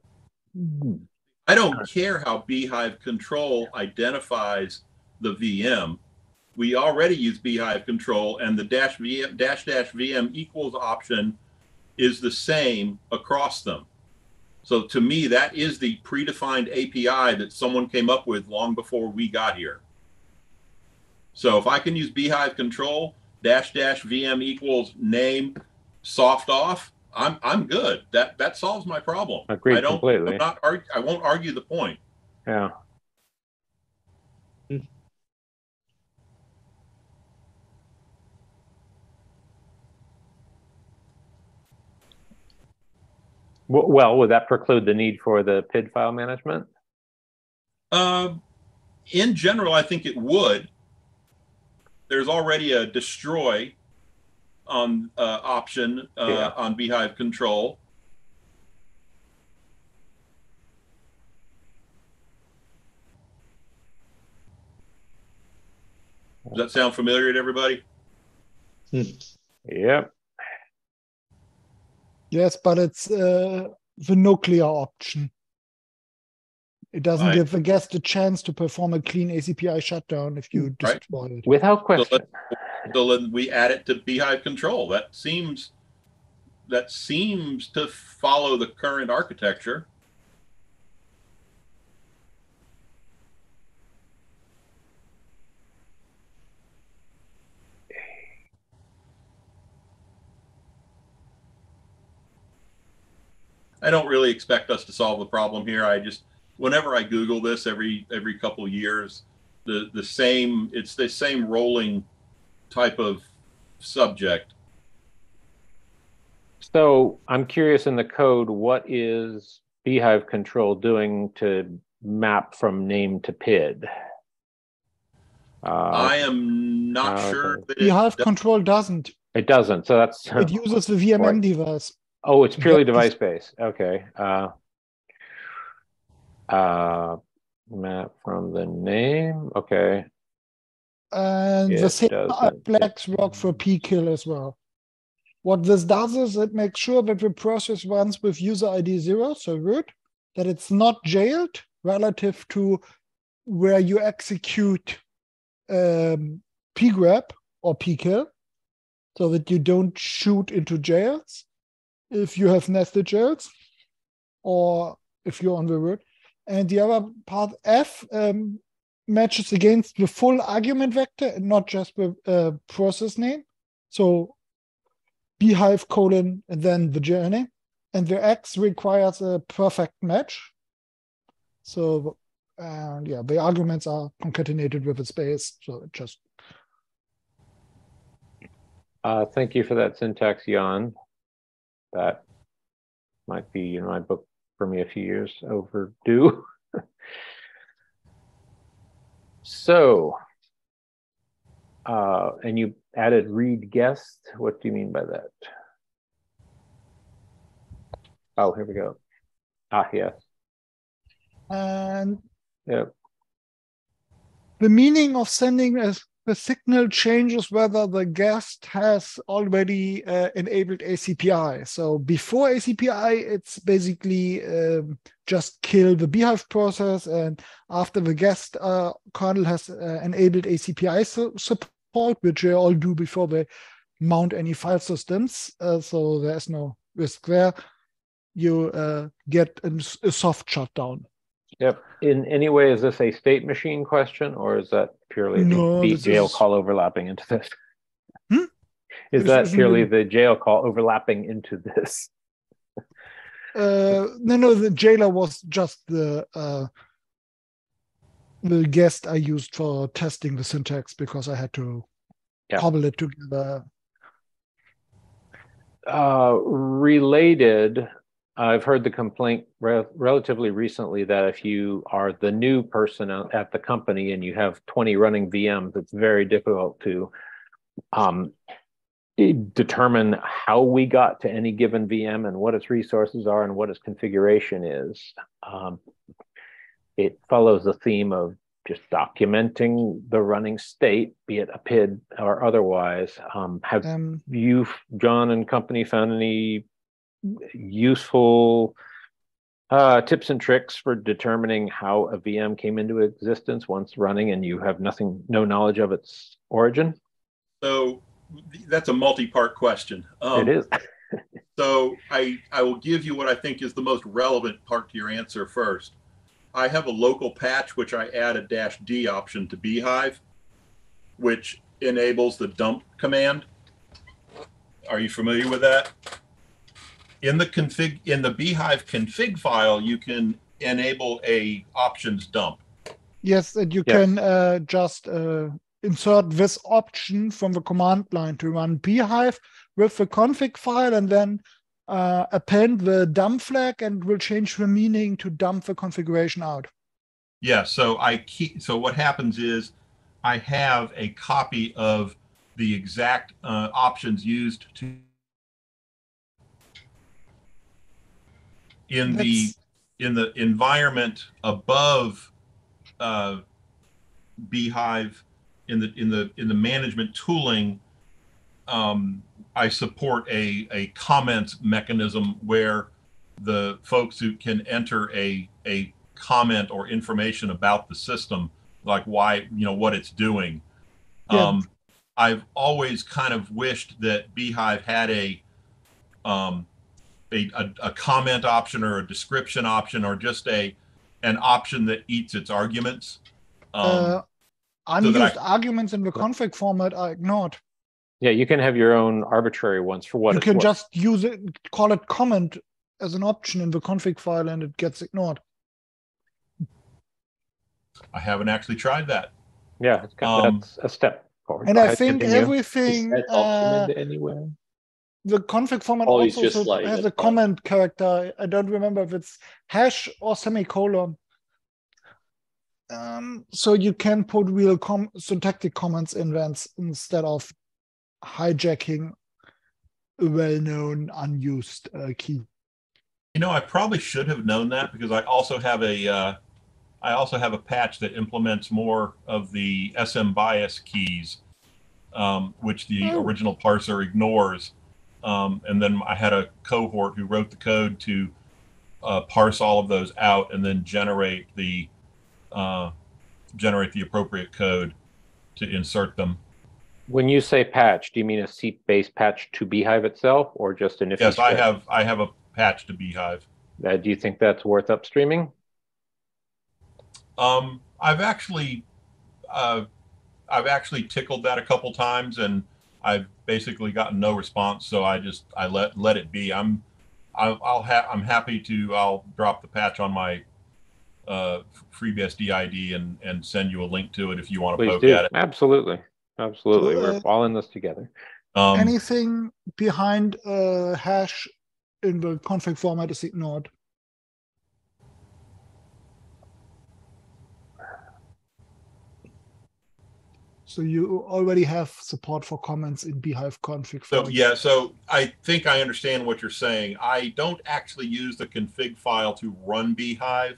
I don't care how bhyve control identifies the VM. We already use bhyve control, and the dash VM dash dash VM equals option is the same across them. So to me, that is the predefined API that someone came up with long before we got here. So if I can use bhyve control dash dash VM equals name soft off, I'm I'm good. That that solves my problem. Agreed I don't completely. I'm not argue, I won't argue the point. Yeah. Well, would that preclude the need for the PID file management? Uh, in general, I think it would. There's already a destroy on uh, option uh, Yeah. on bhyve control. Does that sound familiar to everybody? Yep. Yes, but it's uh, the nuclear option. It doesn't Right. give the guest a chance to perform a clean ACPI shutdown if you Right. destroy it. Without question. So then we add it to bhyve control. That seems that seems to follow the current architecture. I don't really expect us to solve the problem here. I just whenever I Google this every every couple years, the the same it's the same rolling type of subject. So I'm curious in the code, what is bhyve Control doing to map from name to PID? Uh, I am not okay. sure that it bhyve does- control doesn't. it doesn't. So that's It uses the VMM device. Oh, it's purely device based. Okay. Uh, uh, map from the name. Okay. And the same doesn't. work for pkill as well. What this does is it makes sure that the process runs with user ID zero, so root, that it's not jailed relative to where you execute um, pgrep or pkill, so that you don't shoot into jails if you have nested jails or if you're on the root. And the other part F um, matches against the full argument vector and not just the uh, process name. So bhyve colon and then the journey. And the X requires a perfect match. So yeah, the arguments are concatenated with a space. So it just uh, thank you for that syntax, Jan. That might be in my book for me a few years overdue. so, uh, and you added read guest. What do you mean by that? Oh, here we go. Ah, yes. And yep. the meaning of sending a the signal changes whether the guest has already uh, enabled ACPI. So before ACPI, it's basically um, just kill the bhyve process. And after the guest uh, kernel has uh, enabled ACPI su support, which they all do before they mount any file systems. Uh, so there's no risk there. You uh, get a, a soft shutdown. Yep. In any way, is this a state machine question, or is that purely no, the, the jail is... call overlapping into this? Hmm? Is this that purely the jail call overlapping into this? uh, no, no. The jailer was just the uh, the guest I used for testing the syntax because I had to yeah. cobble it together. Uh, related I've heard the complaint re- relatively recently that if you are the new person at the company and you have 20 running VMs, it's very difficult to um, determine how we got to any given VM and what its resources are and what its configuration is. Um, it follows the theme of just documenting the running state, be it a PID or otherwise. Um, have um, you, John and company, found any useful uh, tips and tricks for determining how a VM came into existence once running and you have nothing, no knowledge of its origin? So that's a multi-part question. Um, it is. so I, I will give you what I think is the most relevant part to your answer first. I have a local patch which I add a dash D option to bhyve, which enables the dump command. Are you familiar with that? In the config in the bhyve config file you can enable a options dump yes and you yes. can uh, just uh, insert this option from the command line to run bhyve with the config file and then uh, append the dump flag and will change the meaning to dump the configuration out yeah so i keep so what happens is i have a copy of the exact uh, options used to in That's... the in the environment above uh, bhyve in the in the in the management tooling, um, I support a a comment mechanism where the folks who can enter a a comment or information about the system, like why you know what it's doing. Yeah. Um, I've always kind of wished that bhyve had a um, a, a, a, comment option or a description option or just a an option that eats its arguments. Um, uh, unused so I, arguments in the config format are ignored. Yeah, you can have your own arbitrary ones for what you can worth. just use it, call it comment as an option in the config file, and it gets ignored. I haven't actually tried that. Yeah, um, that's a step forward. And I think continue. everything. Uh, anywhere? The config format oh, also so like has a comment character. I don't remember if it's hash or semicolon. Um, so you can put real com syntactic comments in there instead of hijacking a well-known unused uh, key. You know, I probably should have known that because I also have a uh, I also have a patch that implements more of the SMBIOS keys, um, which the oh. original parser ignores. Um, and then I had a cohort who wrote the code to uh, parse all of those out and then generate the uh, generate the appropriate code to insert them. When you say patch, do you mean a seat-based patch to bhyve itself, or just an? Yes, I have. I have a patch to bhyve. Uh, do you think that's worth upstreaming? Um, I've actually uh, I've actually tickled that a couple times, and I've basically gotten no response. So I just I let let it be. I'm I'll, I'll have I'm happy to I'll drop the patch on my uh, FreeBSD ID and and send you a link to it if you want to Please poke do. at it. Absolutely. Absolutely. So, We're uh, all in this together. Um, Anything behind a hash in the config format is ignored. So you already have support for comments in bhyve config. So yeah, so I think I understand what you're saying. I don't actually use the config file to run bhyve.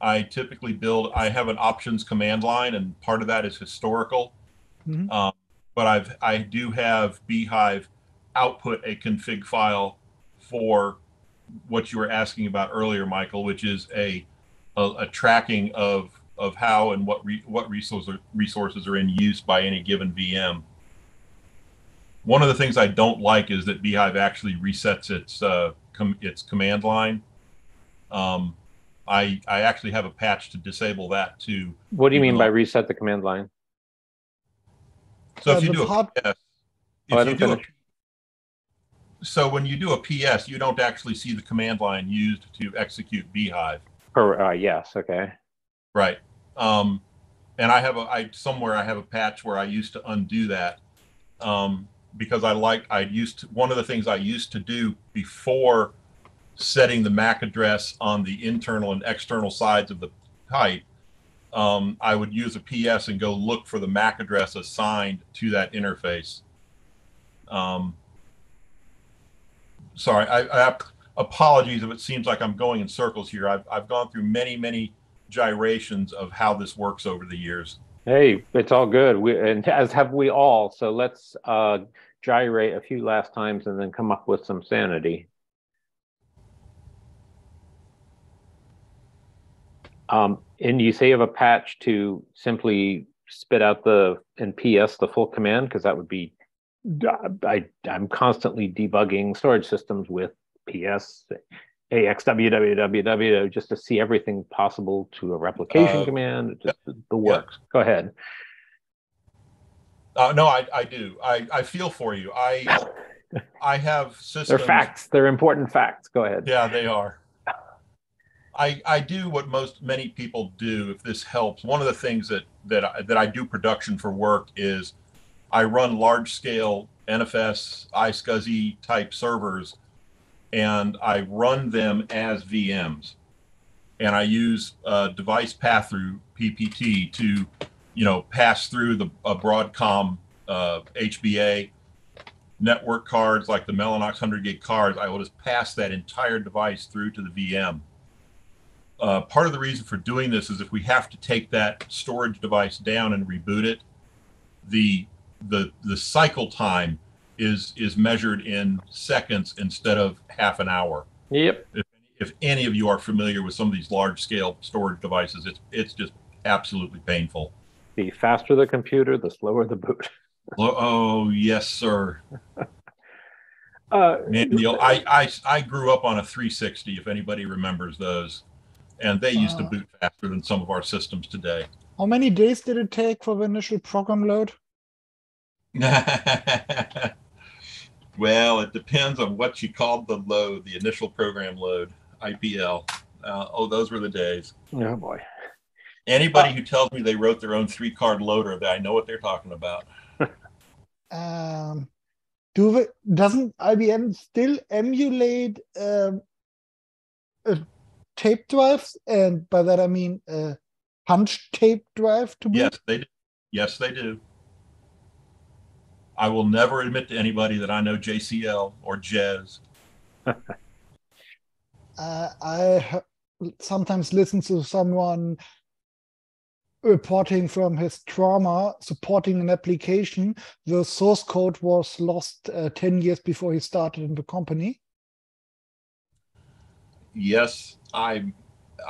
I typically build. I have an options command line, and part of that is historical. Mhm. Um, but I've I do have bhyve output a config file for what you were asking about earlier, Michael, which is a a, a tracking of of how and what re, what resources resources are in use by any given VM. One of the things I don't like is that bhyve actually resets its uh, com- its command line. Um, I I actually have a patch to disable that too. What do you mean by reset the command line? So Uh, if you the do a part- PS, Oh, if you didn't do a, so when you do a PS, you don't actually see the command line used to execute bhyve. Or uh, yes, okay. Right. Um, and I have a I somewhere I have a patch where I used to undo that um, because I like I used to, one of the things I used to do before setting the MAC address on the internal and external sides of the pipe. Um, I would use a PS and go look for the MAC address assigned to that interface. Um, sorry, I, I apologies if it seems like I'm going in circles here. I've, I've gone through many, many gyrations of how this works over the years. Hey, it's all good. We and as have we all. So let's uh, gyrate a few last times and then come up with some sanity. Um, and you say have a patch to simply spit out the in PS the full command because that would be I I'm constantly debugging storage systems with PS axwww just to see everything possible to a replication Uh, command just the, the works. Go ahead. Uh, no, I, I do. I, I feel for you. I I have systems. They're facts. They're important facts. Go ahead. Yeah, they are. I I do what most many people do. If this helps, one of the things that that I, that I do production for work is I run large scale NFS iSCSI type servers, and I run them as VMs, and I use uh, device path through PPT to, you know, pass through the a Broadcom uh, HBA network cards like the Mellanox 100 gig cards. I will just pass that entire device through to the VM. Uh, part of the reason for doing this is if we have to take that storage device down and reboot it, the the the cycle time is is measured in seconds instead of half an hour. Yep. If, if any of you are familiar with some of these large scale storage devices, it's it's just absolutely painful. The faster the computer, the slower the boot. Oh, oh yes, sir. Uh, Man, Neil, I, I I grew up on a 360. If anybody remembers those, and they used to Uh. boot faster than some of our systems today. How many days did it take for the initial program load? well, it depends on what you called the load, the initial program load, IPL. Uh, oh, those were the days. oh boy. Anybody who tells me they wrote their own three card loader, that I know what they're talking about. Um, do doesn't IBM still emulate um, a tape drives? And by that I mean a punch tape drive to boot? Yes, they do. Yes, they do. I will never admit to anybody that I know JCL or JES. Uh, I sometimes listen to someone reporting from his trauma supporting an application. The source code was lost uh, 10 years before he started in the company. Yes, I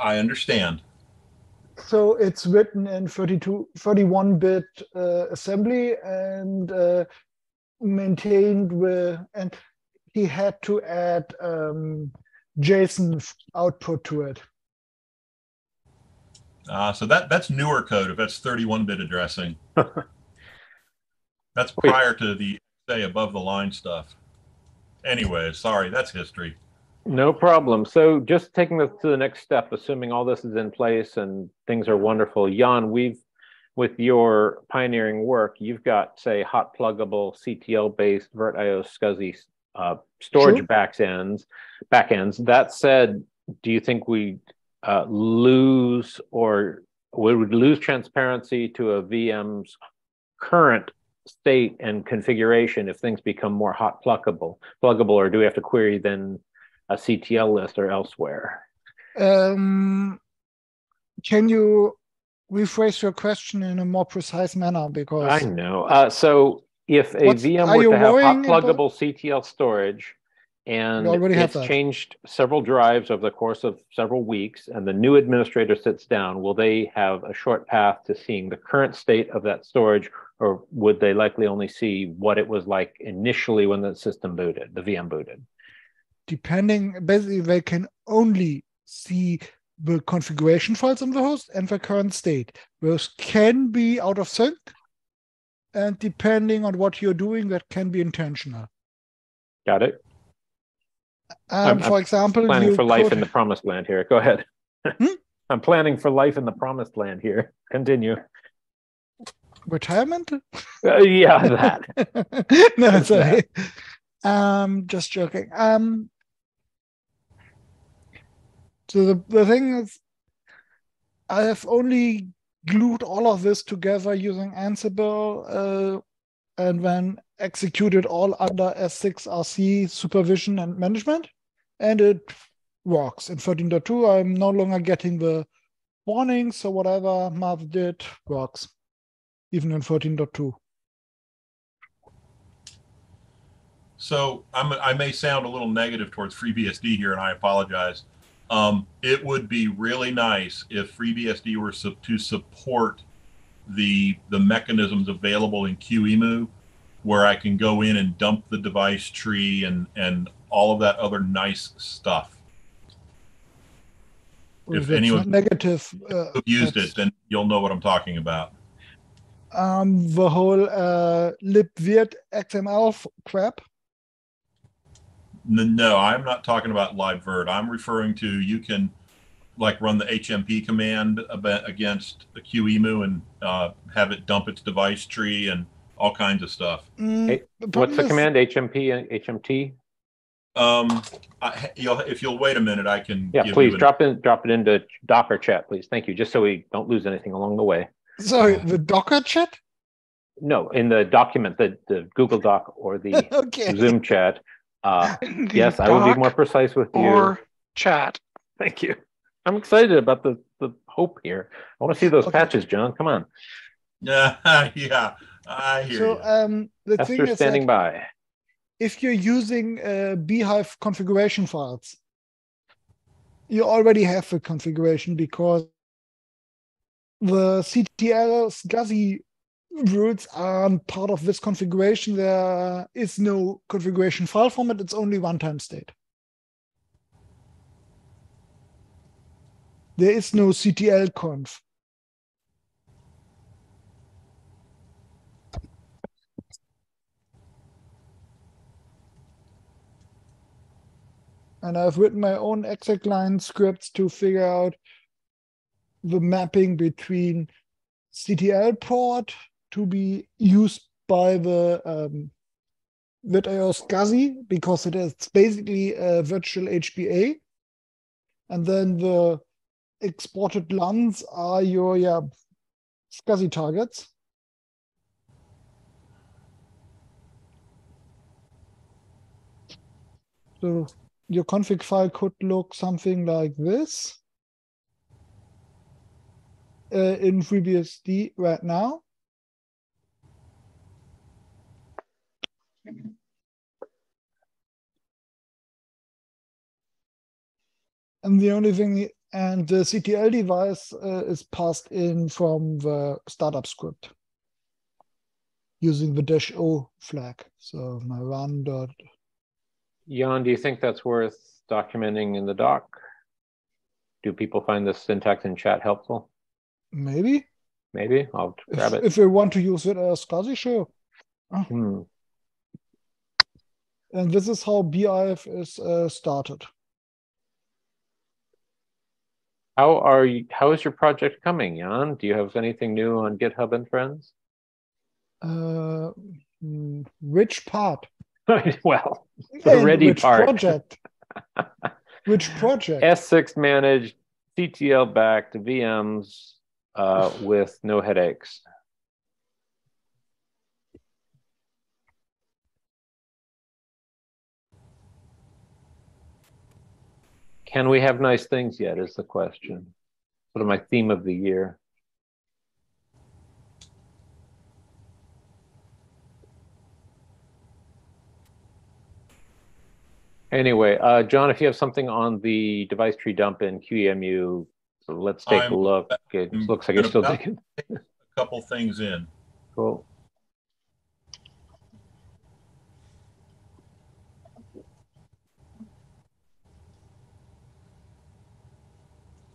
I understand. So it's written in 32, 31 bit uh, assembly and uh, maintained with, and he had to add um, JSON output to it. Uh, so that that's newer code if that's 31-bit addressing. that's prior to the say above the line stuff. Anyway, sorry, that's history. No problem. So just taking this to the next step, assuming all this is in place and things are wonderful, Jan, we've with your pioneering work, you've got say hot pluggable CTL based VirtIO SCSI uh, storage sure. backends. Backends. That said, do you think we uh, lose or we would lose transparency to a VM's current state and configuration if things become more hot pluggable, pluggable, or do we have to query then a CTL list or elsewhere? Um, can you rephrase your question in a more precise manner? Because I know. Uh, so if a VM were to have hot pluggable about? CTL storage, and it's changed several drives over the course of several weeks and the new administrator sits down will they have a short path to seeing the current state of that storage or would they likely only see what it was like initially when the system booted the vm booted depending basically they can only see the configuration files on the host and the current state those can be out of sync and depending on what you're doing that can be intentional got it um, for example, planning for life could... in the promised land here. Go ahead. Hmm? I'm planning for life in the promised land here. Continue. Retirement? Uh, yeah, that. no, sorry. Um, just joking. Um, so the, the thing is, I have only glued all of this together using Ansible uh, and then executed all under S6RC supervision and management and it works. In 13.2, I'm no longer getting the warnings, so whatever Marv did works, even in 13.2. So I'm, i may sound a little negative towards FreeBSD here, and I apologize. Um, it would be really nice if FreeBSD were su- to support the the mechanisms available in QEMU, where I can go in and dump the device tree and and all of that other nice stuff. Well, if anyone negative uh, used it, then you'll know what I'm talking about. Um, the whole uh, libvirt XML crap. No, I'm not talking about libvirt. I'm referring to you can like run the HMP command against the QEMU and uh, have it dump its device tree and all kinds of stuff. Mm, hey, what's the is, command? HMP, and HMT? Um, I, you'll, if you'll wait a minute, I can. Yeah, please drop in, drop it into Docker chat, please. Thank you. Just so we don't lose anything along the way. So the Docker chat? No, in the document, the, the Google Doc or the okay. Zoom chat. Uh, yes, I will be more precise with you. Or chat. Thank you. I'm excited about the, the hope here. I want to see those okay. patches, John. Come on. Yeah, yeah, I hear so, you. Um, the Esther thing standing like, by if you're using uh, bhyve configuration files, you already have the configuration because the CTL SCSI rules aren't part of this configuration. There is no configuration file format, it's only one-time state. There is no CTL conf. and I've written my own execline scripts to figure out the mapping between CTL port to be used by the um, VirtIO SCSI because it is basically a virtual HBA. And then the exported LUNs are your yeah, SCSI targets. So your config file could look something like this uh, in FreeBSD right now. And the only thing, and the CTL device uh, is passed in from the startup script using the dash O flag. So my run dot Jan, do you think that's worth documenting in the doc? Do people find this syntax in chat helpful? Maybe. Maybe I'll grab if, it. If we want to use it as SCSI, sure. Hmm. And this is how BIF is uh, started. How are you? How is your project coming, Jan? Do you have anything new on GitHub and Friends? Uh, mm, which part? well, the And ready which part. project? which project? S6 managed, CTL backed VMs uh, with no headaches. Can we have nice things yet? Is the question. Sort of my theme of the year. Anyway, uh, John, if you have something on the device tree dump in QEMU, let's take a I'm- look. It I'm looks like you're still gonna- A couple things in. Cool.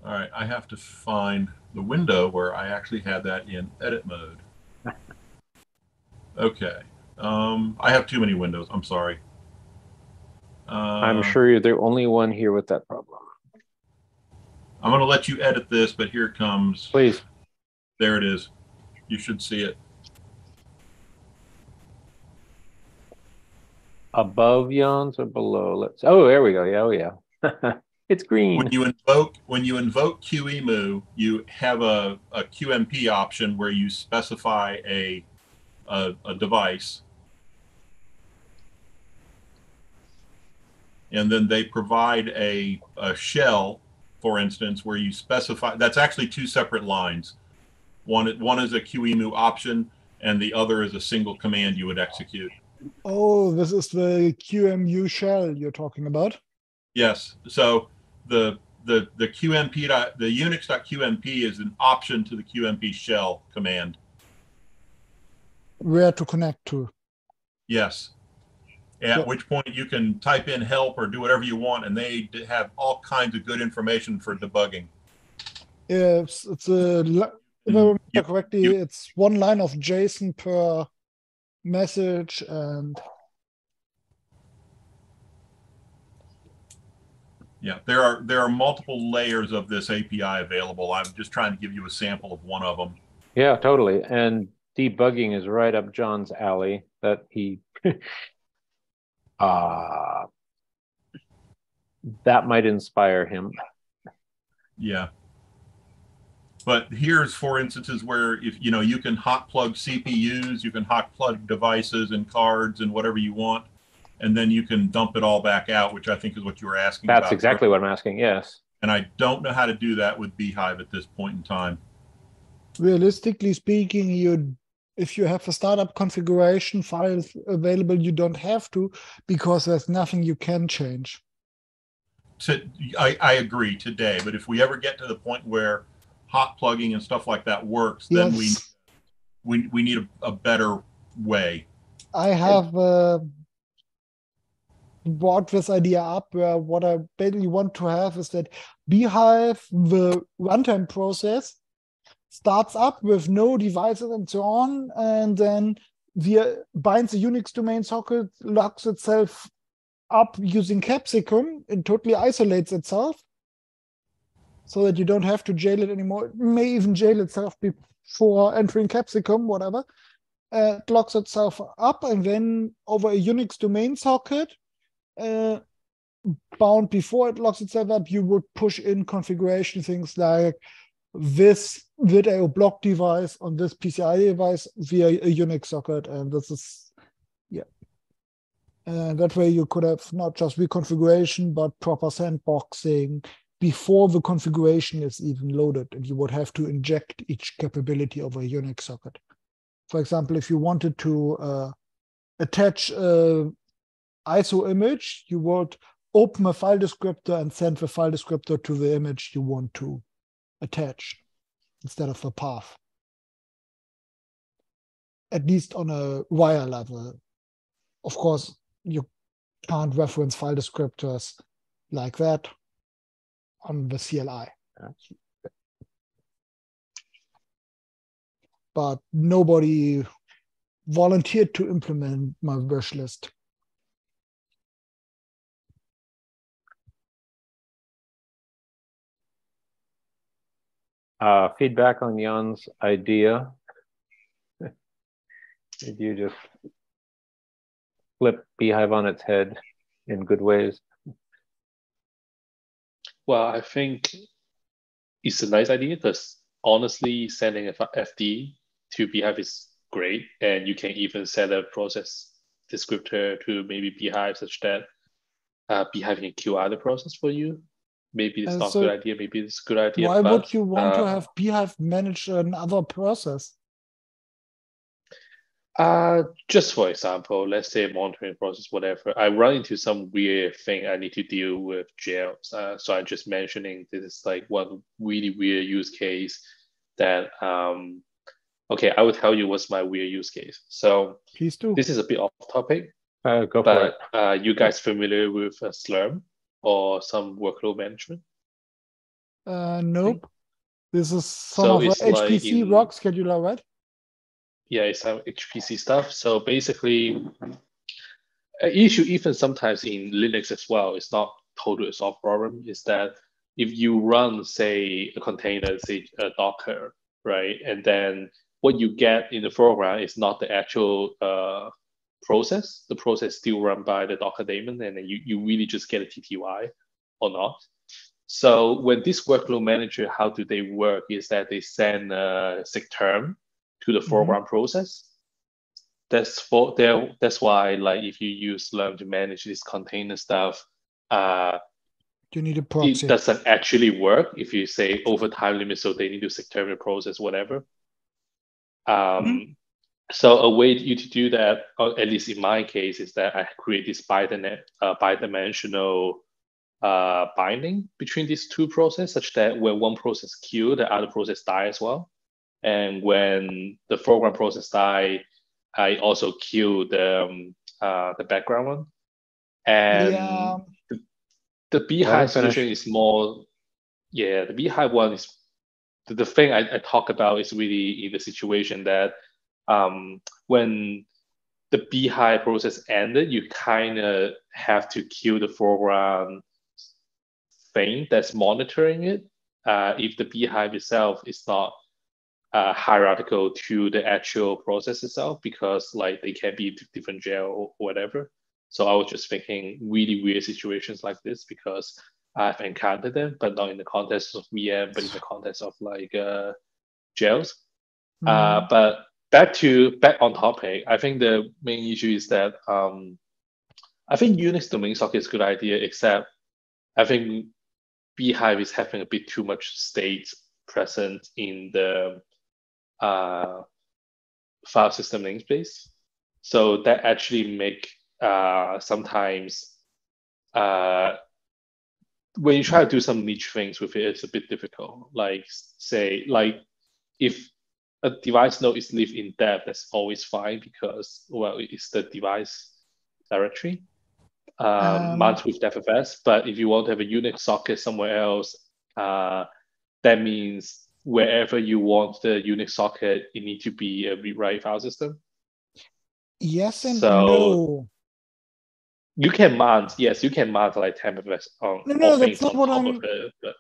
All right, I have to find the window where I actually had that in edit mode. Okay, um, I have too many windows. I'm sorry. I'm Uh, sure you're the only one here with that problem. I'm going to let you edit this, but here it comes. Please. There it is. You should see it. Above Jan's or below? Let's. Oh, there we go. Yeah, oh yeah. it's green. When you invoke when you invoke QEMU, you have a, a QMP option where you specify a a, a device, and then they provide a, a shell, for instance, where you specify. That's actually two separate lines. One one is a QEMU option, and the other is a single command you would execute. Oh, this is the QMU shell you're talking about. Yes. So the the the QMP dot the Unix.QMP is an option to the QMP shell command. Where to connect to. Yes. At So- which point you can type in help or do whatever you want, and they have all kinds of good information for debugging. It's it's a if I mm-hmm. remember You- correctly, you- it's one line of JSON per message, and Yeah, there are there are multiple layers of this API available. I'm just trying to give you a sample of one of them. Yeah, totally. And debugging is right up John's alley that he uh that might inspire him. Yeah. But here's for instances where if you know you can hot plug CPUs, you can hot plug devices and cards and whatever you want, and then you can dump it all back out, which I think is what you were asking That's about. exactly what I'm asking. Yes. And I don't know how to do that with bhyve at this point in time. realistically speaking, you if you have a startup configuration files available, you don't have to because there's nothing you can change. To, I, I agree today, but if we ever get to the point where hot plugging and stuff like that works, then we we we need a, a better way. I have uh, brought this idea up where what I basically want to have is that bhyve, the runtime process, starts up with no devices and so on, and then via binds the Unix domain socket, locks itself up using Capsicum, and totally isolates itself so that you don't have to jail it anymore. It may even jail itself before entering Capsicum, whatever uh, it locks itself up and then over a Unix domain socket uh, bound before it locks itself up, you would push in configuration things like this video block device on this PCI device via a Unix socket. And this is, yeah. And that way you could have not just reconfiguration, but proper sandboxing before the configuration is even loaded. And you would have to inject each capability of a Unix socket for example, if you wanted to uh, attach a ISO image, you would open a file descriptor and send the file descriptor to the image you want to attach instead of the path. At least on a wire level. Of course, you can't reference file descriptors like that on the CLI. but nobody volunteered to implement my wish list. Uh, feedback on Jan's idea. Did you just flip bhyve on its head in good ways? Well, I think it's a nice idea because honestly, sending a FD to bhyve is great, and you can even set a process descriptor to maybe bhyve such that uh, bhyve can queue other process for you maybe it's uh, not so a good idea maybe it's a good idea why but, would you want uh, to have bhyve manage another process uh, just for example, let's say monitoring process, whatever, I run into some weird thing I need to deal with jails. Uh, so I'm just mentioning this is like one really weird use case that, um, okay, I will tell you what's my weird use case. So Please do. this is a bit off topic. Uh, go but, for it. Uh, you guys familiar with uh, Slurm? Or some workload management? Uh, nope. This is some so of HPC like in, rock scheduler, right? Yeah, it's some HPC stuff. So basically, an issue even sometimes in Linux as well, it's not totally solved problem, is that if you run, say, a container, say a Docker, right, and then what you get in the foreground is not the actual uh, process. The process still run by the Docker daemon, and then you, you really just get a TTY or not. So when this workload manager, how do they work? Is that they send a SIG term to the foreground mm-hmm. process. That's for there. That's why, like, if you use Slurm to manage this container stuff, uh, you need a proxy. It doesn't actually work if you say over time limit, so they need to SIG term the process, whatever. Um, mm-hmm. So a way you to do that, or at least in my case, is that I create this bidimensional, uh, bidimensional uh, binding between these two processes, such that when one process kill, the other process die as well. And when the foreground process die, I also kill the um, uh, the background one. And yeah. the, the bhyve solution is more, yeah, the bhyve one is the, the thing I, I talk about is really in the situation that um, when the bhyve process ended, you kind of have to kill the foreground thing that's monitoring it. Uh, if the bhyve itself is not uh, hierarchical to the actual process itself, because like they can be different jail or whatever. So I was just thinking really weird situations like this because I've encountered them, but not in the context of VM, but in the context of like uh, jails. Mm. Uh, but back to back on topic, I think the main issue is that um, I think Unix domain socket is a good idea, except I think bhyve is having a bit too much state present in the uh, file system namespace. So that actually make uh, sometimes uh, when you try to do some niche things with it, it's a bit difficult. Like say, like if a device node is live in dev, that's always fine because, well, it's the device directory um, um, with DevFS. But if you want to have a Unix socket somewhere else, uh, that means wherever you want the Unix socket, it need to be a read-write file system. Yes and so, no. You can mount, yes, you can mount like TempFS on. No, no, that's not what I'm. It, but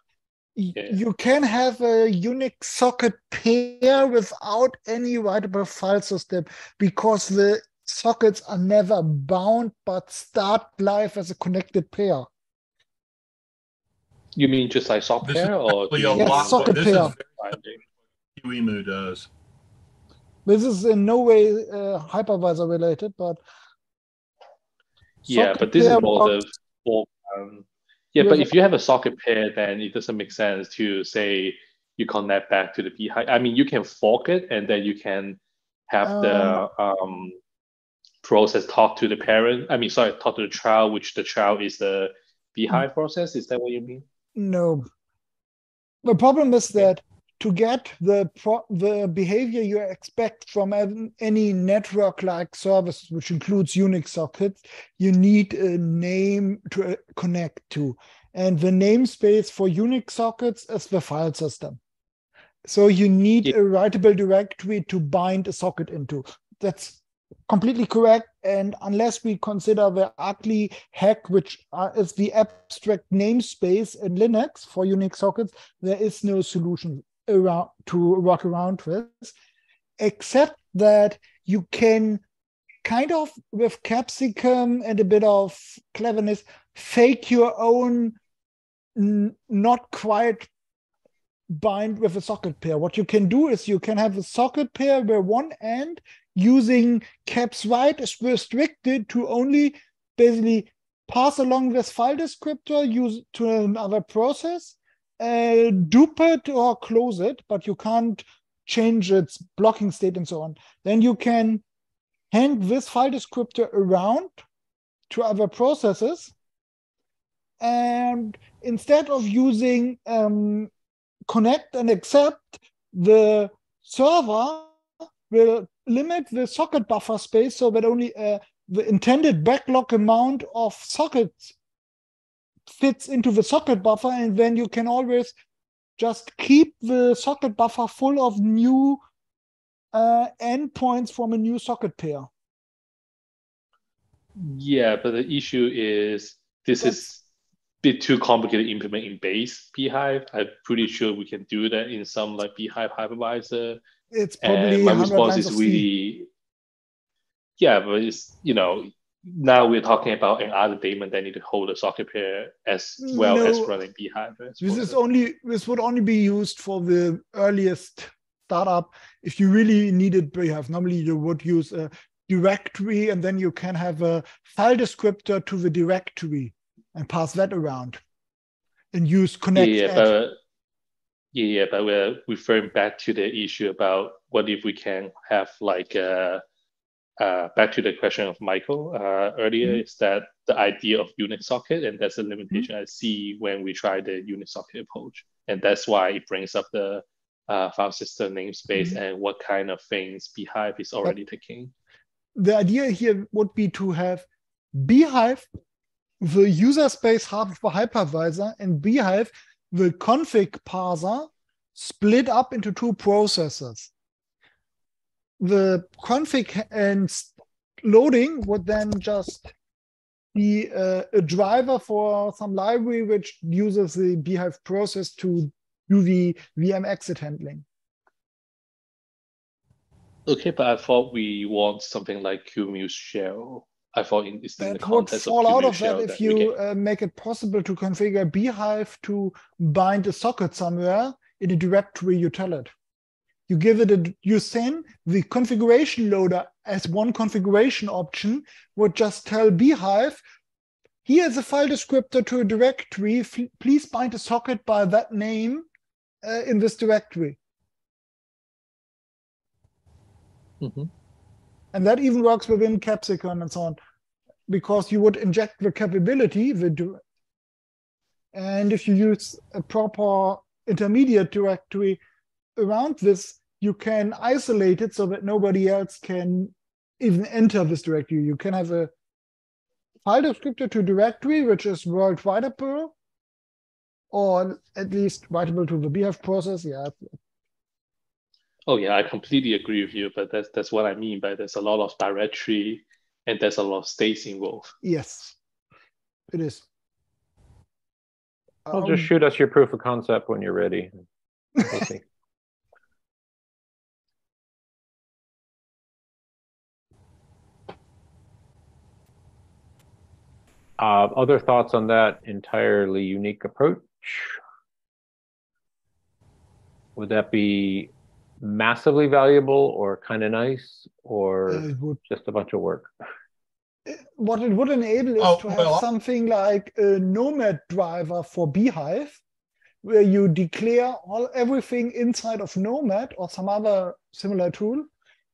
yeah. you can have a Unix socket pair without any writable file system because the sockets are never bound but start life as a connected pair. You mean just like socket pair or yes, socket this pair? QEMU does. This is in no way uh, hypervisor related, but yeah, but this is more the um, yeah, but if you have a socket pair, then it doesn't make sense to say you connect back to the bhyve. I mean, you can fork it and then you can have uh, the um, process talk to the parent. I mean, sorry, talk to the child, which the child is the bhyve process. Is that what you mean? No. The problem is that to get the pro- the behavior you expect from any network-like service, which includes Unix sockets, you need a name to uh, connect to, and the namespace for Unix sockets is the file system. So you need yeah. a writable directory to bind a socket into. That's completely correct. And unless we consider the ugly hack, which uh, is the abstract namespace in Linux for Unix sockets, there is no solution around to work around with, except that you can kind of with capsicum and a bit of cleverness fake your own not quite bind with a socket pair. What you can do is you can have a socket pair where one end using caps write is restricted to only basically pass along this file descriptor use to another process, uh, dupe it or close it, but you can't change its blocking state and so on. Then you can hand this file descriptor around to other processes. And instead of using um, connect and accept, the server will limit the socket buffer space so that only uh, the intended backlog amount of sockets fits into the socket buffer, and then you can always just keep the socket buffer full of new uh, endpoints from a new socket pair. Yeah, but the issue is this That's, is bit too complicated to implement in base bhyve. I'm pretty sure we can do that in some like bhyve hypervisor. It's probably and my response is really yeah, but it's you know now we're talking about another daemon that need to hold a socket pair as well no, as running bhyve. This is only this would only be used for the earliest startup. If you really needed bhyve, normally you would use a directory and then you can have a file descriptor to the directory and pass that around and use connect. Yeah, but yeah, yeah, but we're referring back to the issue about what if we can have like uh, uh, back to the question of Michael uh, earlier mm-hmm. is that the idea of Unix socket, and that's a limitation mm-hmm. I see when we try the Unix socket approach, and that's why it brings up the uh, file system namespace mm-hmm. and what kind of things bhyve is already but taking. The idea here would be to have bhyve the user space half of a hypervisor and bhyve, the config parser, split up into two processes. The config and loading would then just be uh, a driver for some library which uses the bhyve process to do the VM exit handling. Okay, but I thought we want something like QEMU shell I thought in, this that would fall out of that if that you uh, make it possible to configure bhyve to bind a socket somewhere in a directory you tell it. You give it a, you send the configuration loader as one configuration option would just tell bhyve, here's a file descriptor to a directory. Please bind a socket by that name uh, in this directory. Mm -hmm. And that even works within Capsicum and so on, because you would inject the capability, the and if you use a proper intermediate directory around this, you can isolate it so that nobody else can even enter this directory. You can have a file descriptor to directory, which is world writable, or at least writable to the bhyve process. Yeah, Oh yeah, I completely agree with you. But that's that's what I mean by there's a lot of directory and there's a lot of states involved. Yes, it is. Well, um, just shoot us your proof of concept when you're ready. uh, other thoughts on that entirely unique approach? Would that be massively valuable or kind of nice or uh, would, just a bunch of work? What it would enable is oh, to have well, something like a Nomad driver for bhyve, where you declare all everything inside of Nomad or some other similar tool,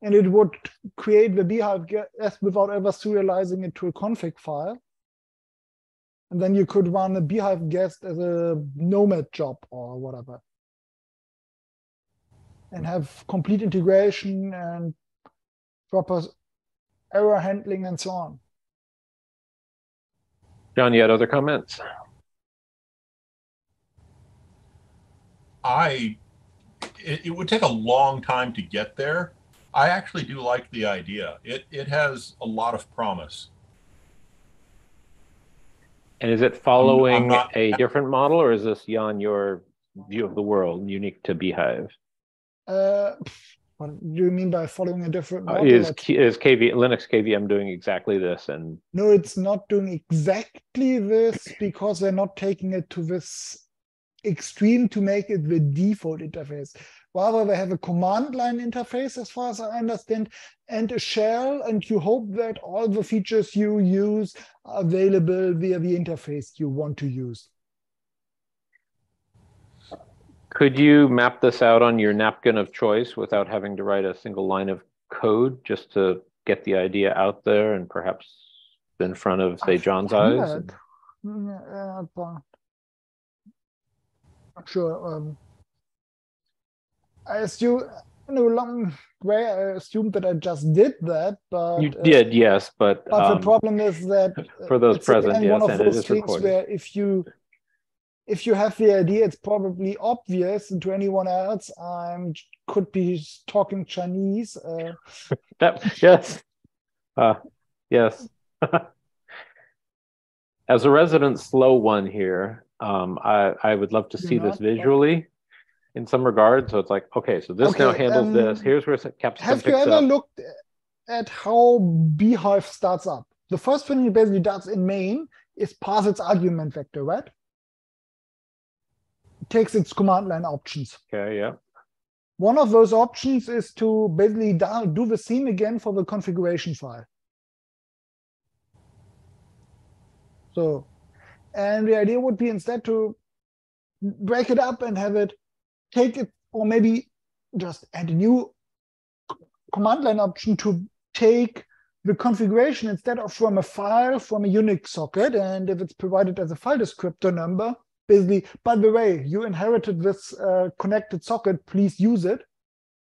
and it would create the bhyve guest without ever serializing it to a config file. And then you could run a bhyve guest as a Nomad job or whatever and have complete integration and proper error handling and so on. John, you had other comments? I, it, it would take a long time to get there. I actually do like the idea. It it has a lot of promise. And is it following I'm- not- a different model or is this Jan your view of the world unique to bhyve? Uh, what do you mean by following a different Uh, model? is That- is KV Linux KVM doing exactly this? And No, it's not doing exactly this because they're not taking it to this extreme to make it the default interface. Rather, they have a command line interface, as far as I understand, and a shell, and you hope that all the features you use are available via the interface you want to use. could you map this out on your napkin of choice without having to write a single line of code just to get the idea out there and perhaps in front of say John's eyes? that. Mm, uh, but- Not sure. Um, I assume in a long way, I assumed that I just did that, but You uh, did, yes, but But the um, problem is that uh, for those again present, one of and those is things recorded. where if you if you have the idea, it's probably obvious, and to anyone else, I'm could be talking Chinese. Uh, That yes, uh, yes. As a resident slow one here, um, I I would love to see this visually, in some regard. So it's like, okay, so this now Okay, handles this. um, Here's where Capsicum have you ever up. looked at how bhyve starts up? The first thing it basically does in main is pass its argument vector, right? It takes its command line options. Okay, yeah. One of those options is to basically do the same again for the configuration file. So, and the idea would be instead to break it up and have it take it, or maybe just add a new command line option to take the configuration instead of from a file from a Unix socket. And if it's provided as a file descriptor number, basically, by the way, you inherited this uh, connected socket, please use it.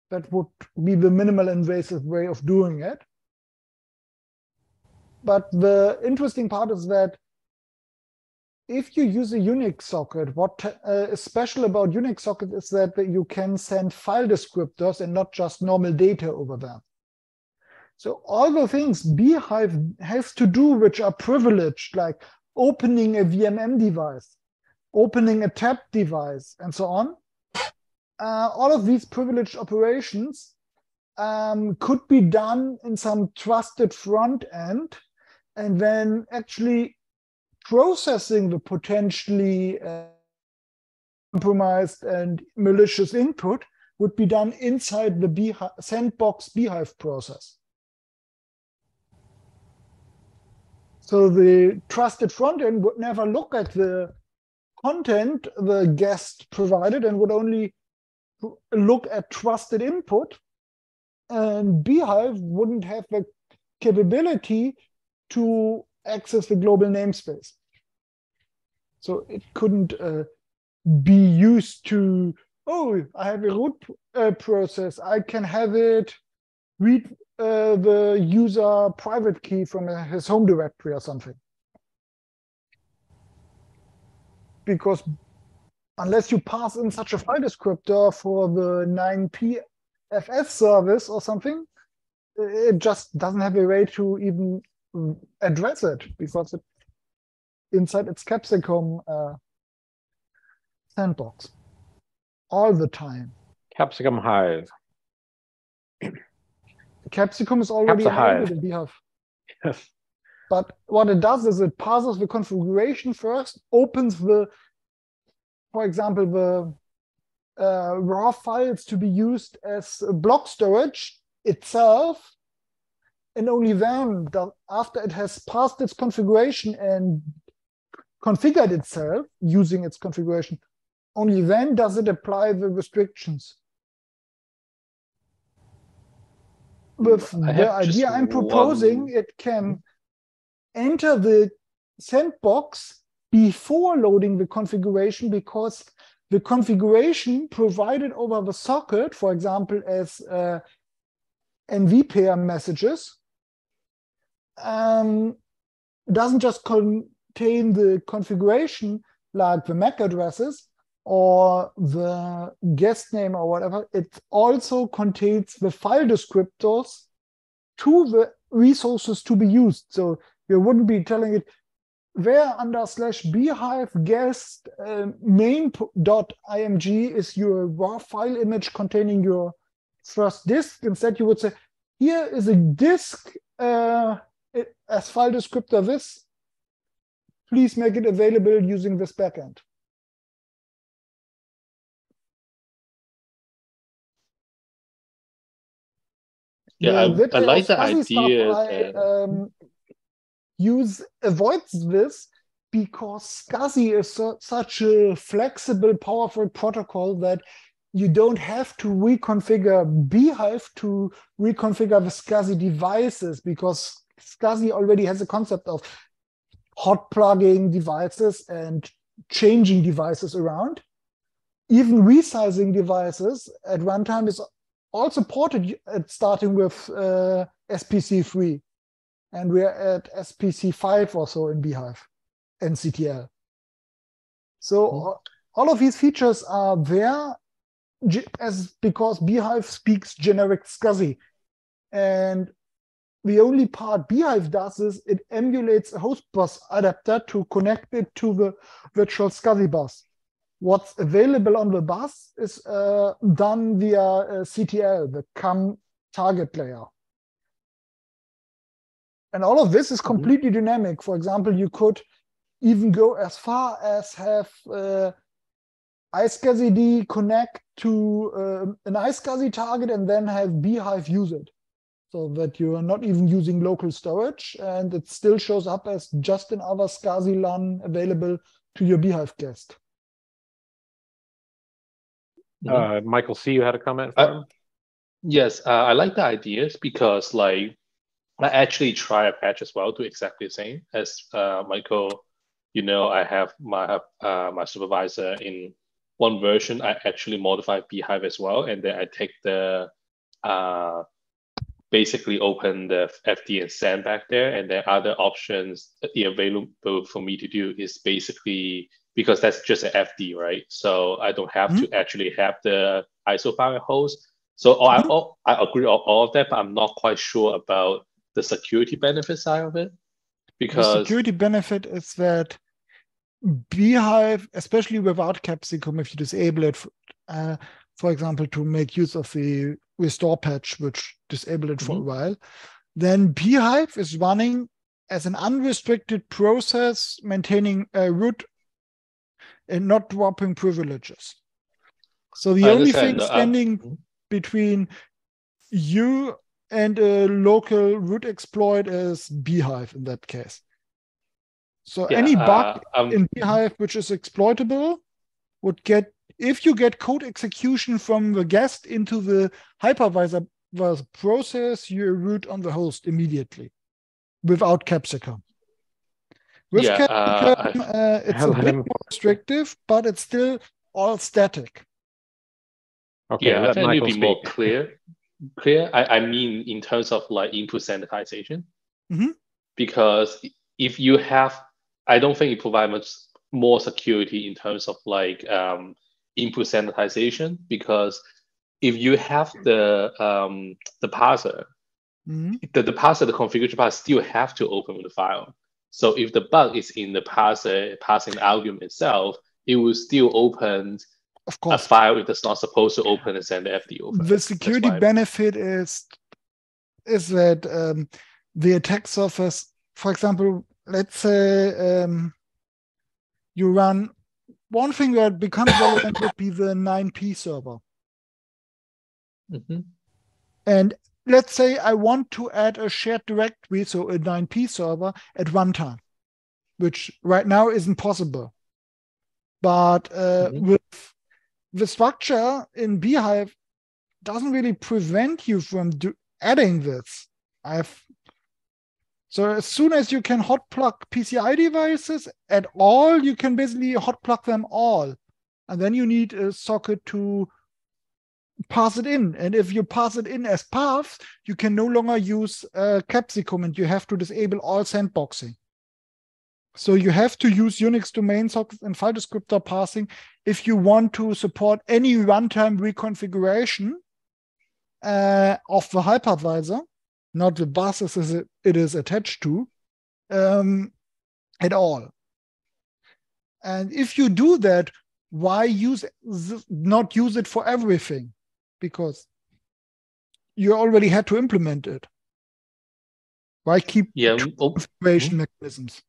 That would be the minimal invasive way of doing it. But the interesting part is that if you use a Unix socket, what uh, is special about Unix socket is that you can send file descriptors and not just normal data over them. So all the things bhyve has to do, which are privileged, like opening a VMM device, opening a tab device, and so on, uh, all of these privileged operations um, could be done in some trusted front end, and then actually processing the potentially uh, compromised and malicious input would be done inside the bhyve, sandbox bhyve process. So the trusted front end would never look at the content the guest provided and would only look at trusted input. And bhyve wouldn't have the capability to access the global namespace. So it couldn't uh, be used to, oh, I have a root uh, process. I can have it read uh, the user private key from his home directory or something. Because unless you pass in such a file descriptor for the 9pfs service or something, it just doesn't have a way to even address it because it inside its capsicum uh, sandbox all the time. Capsicum Hive. Capsicum is already Capsa enabled in bhyve. But what it does is it passes the configuration first, opens the, for example, the uh, raw files to be used as block storage itself, and only then, after it has passed its configuration and configured itself using its configuration, only then does it apply the restrictions. With the idea I'm proposing, one- it can enter the sandbox before loading the configuration because the configuration provided over the socket, for example, as uh, NV pair messages, um, doesn't just contain the configuration like the MAC addresses, or the guest name or whatever, it also contains the file descriptors to the resources to be used. So you wouldn't be telling it where under slash bhyve guest uh, main dot img is your raw file image containing your first disk. Instead, you would say, here is a disk uh, as file descriptor this. Please make it available using this backend. Yeah, I, I like the idea. I, um, use avoids this because SCSI is so, such a flexible, powerful protocol that you don't have to reconfigure bhyve to reconfigure the SCSI devices because SCSI already has a concept of hot plugging devices and changing devices around. Even resizing devices at runtime is all supported at starting with uh, SPC3. And we're at SPC5 or so in bhyve, and CTL. So mm. all of these features are there as because bhyve speaks generic SCSI. And the only part bhyve does is it emulates a host bus adapter to connect it to the virtual SCSI bus. What's available on the bus is uh, done via uh, CTL, the CAM target layer. And all of this is mm-hmm. completely mm -hmm. dynamic. For example, you could even go as far as have uh, iSCSID connect to uh, an iSCSI target and then have bhyve use it so that you are not even using local storage and it still shows up as just another SCSI LUN available to your bhyve guest. Uh, Michael C, you had a comment for uh, Yes, uh, I like the ideas because like I actually try a patch as well, to exactly the same as uh, Michael. You know, I have my uh, my supervisor in one version. I actually modify bhyve as well, and then I take the uh, basically open the FD and send back there, and then other options the available for me to do is basically because that's just an FD, right? So I don't have mm-hmm. to actually have the ISO file host. So mm-hmm. I, I agree all, all of that, but I'm not quite sure about the security benefit side of it. Because the security benefit is that bhyve, especially without Capsicum, if you disable it, uh, for example, to make use of the restore patch, which disabled it for mm-hmm. a while, then bhyve is running as an unrestricted process, maintaining a root and not dropping privileges. So the I only thing uh, standing uh, between you and a local root exploit is bhyve in that case. So yeah, any bug uh, um, in bhyve which is exploitable would get if you get code execution from the guest into the hypervisor process, you root on the host immediately without capsicum. With yeah, capsicum, uh, uh, it's a bit more restrictive, but it's still all static. Okay, yeah, I think it be more clear. Clear. I, I mean, in terms of like input sanitization, mm-hmm. because if you have, I don't think it provides much more security in terms of like um, input sanitization because if you have the um, the parser, mm-hmm. the, the parser, the configuration parser still have to open the file. So if the bug is in the parser passing the argument itself, it will still open of course. a file if it's not supposed to open and send the FD over. The security benefit is is that um, the attack surface, for example, let's say um, you run one thing that becomes relevant would be the 9p server. Mm-hmm. And let's say I want to add a shared directory, so a 9p server at runtime, which right now isn't possible. But uh, mm-hmm. with the structure in bhyve doesn't really prevent you from do- adding this. I've so as soon as you can hot plug PCI devices at all, you can basically hot plug them all. And then you need a socket to pass it in. And if you pass it in as paths, you can no longer use uh, Capsicum and you have to disable all sandboxing. So you have to use Unix domain sockets and file descriptor passing if you want to support any runtime reconfiguration uh, of the hypervisor, not the buses as it, it is attached to, um, at all. And if you do that, why use not use it for everything? Because you already had to implement it. Why keep yeah, configuration mm-hmm. mechanisms?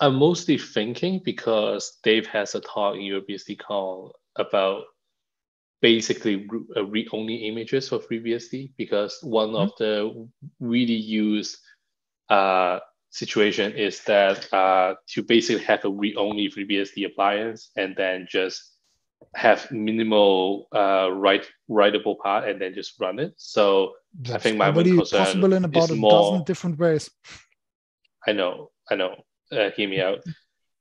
I'm mostly thinking because Dave has a talk in UBSD call about basically uh, read-only images for FreeBSD because one mm-hmm. of the really used uh, situation is that uh, to basically have a read-only FreeBSD appliance and then just have minimal uh, write writable part and then just run it. So That's I think my one concern possible in about a more, dozen different ways. I know, I know uh, hear me out.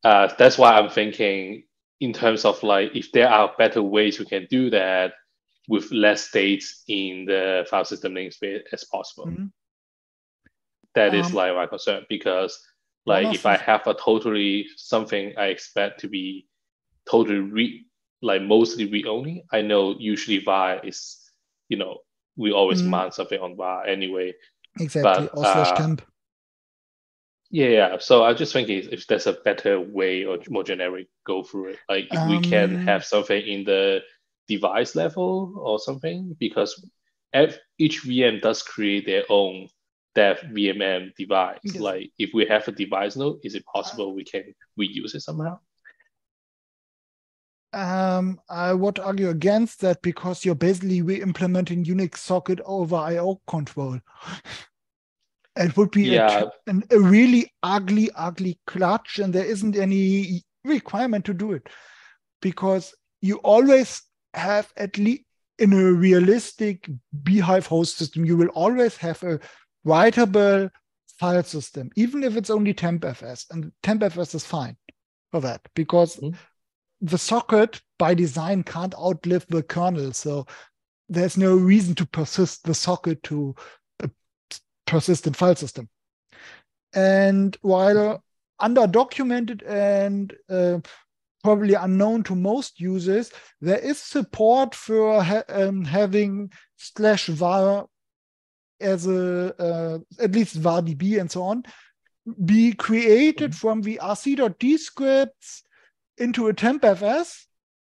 Uh, that's why I'm thinking in terms of like if there are better ways we can do that with less states in the file system namespace as possible. Mm-hmm. That is um, like my concern because like if I have a totally something I expect to be totally read like mostly read only, I know usually var is you know we always mm-hmm. mount something on var anyway. Exactly. But, or slash uh, temp. Yeah, yeah. So I just think if there's a better way or more generic go through it, like if um, we can um, have something in the device level or something, because each VM does create their own dev VMM device. Yes. Like if we have a device node, is it possible we can reuse it somehow? Um, I would argue against that because you're basically re-implementing Unix socket over I/O control. It would be yeah. a, a really ugly, ugly clutch, and there isn't any requirement to do it because you always have at least in a realistic bhyve host system, you will always have a writable file system, even if it's only tmpfs, and tmpfs is fine for that because mm-hmm. The socket by design can't outlive the kernel. So there's no reason to persist the socket to a persistent file system. And while underdocumented and uh, probably unknown to most users, there is support for ha um, having slash var as a uh, at least var db and so on be created mm -hmm. from the rc.d scripts into a tmpfs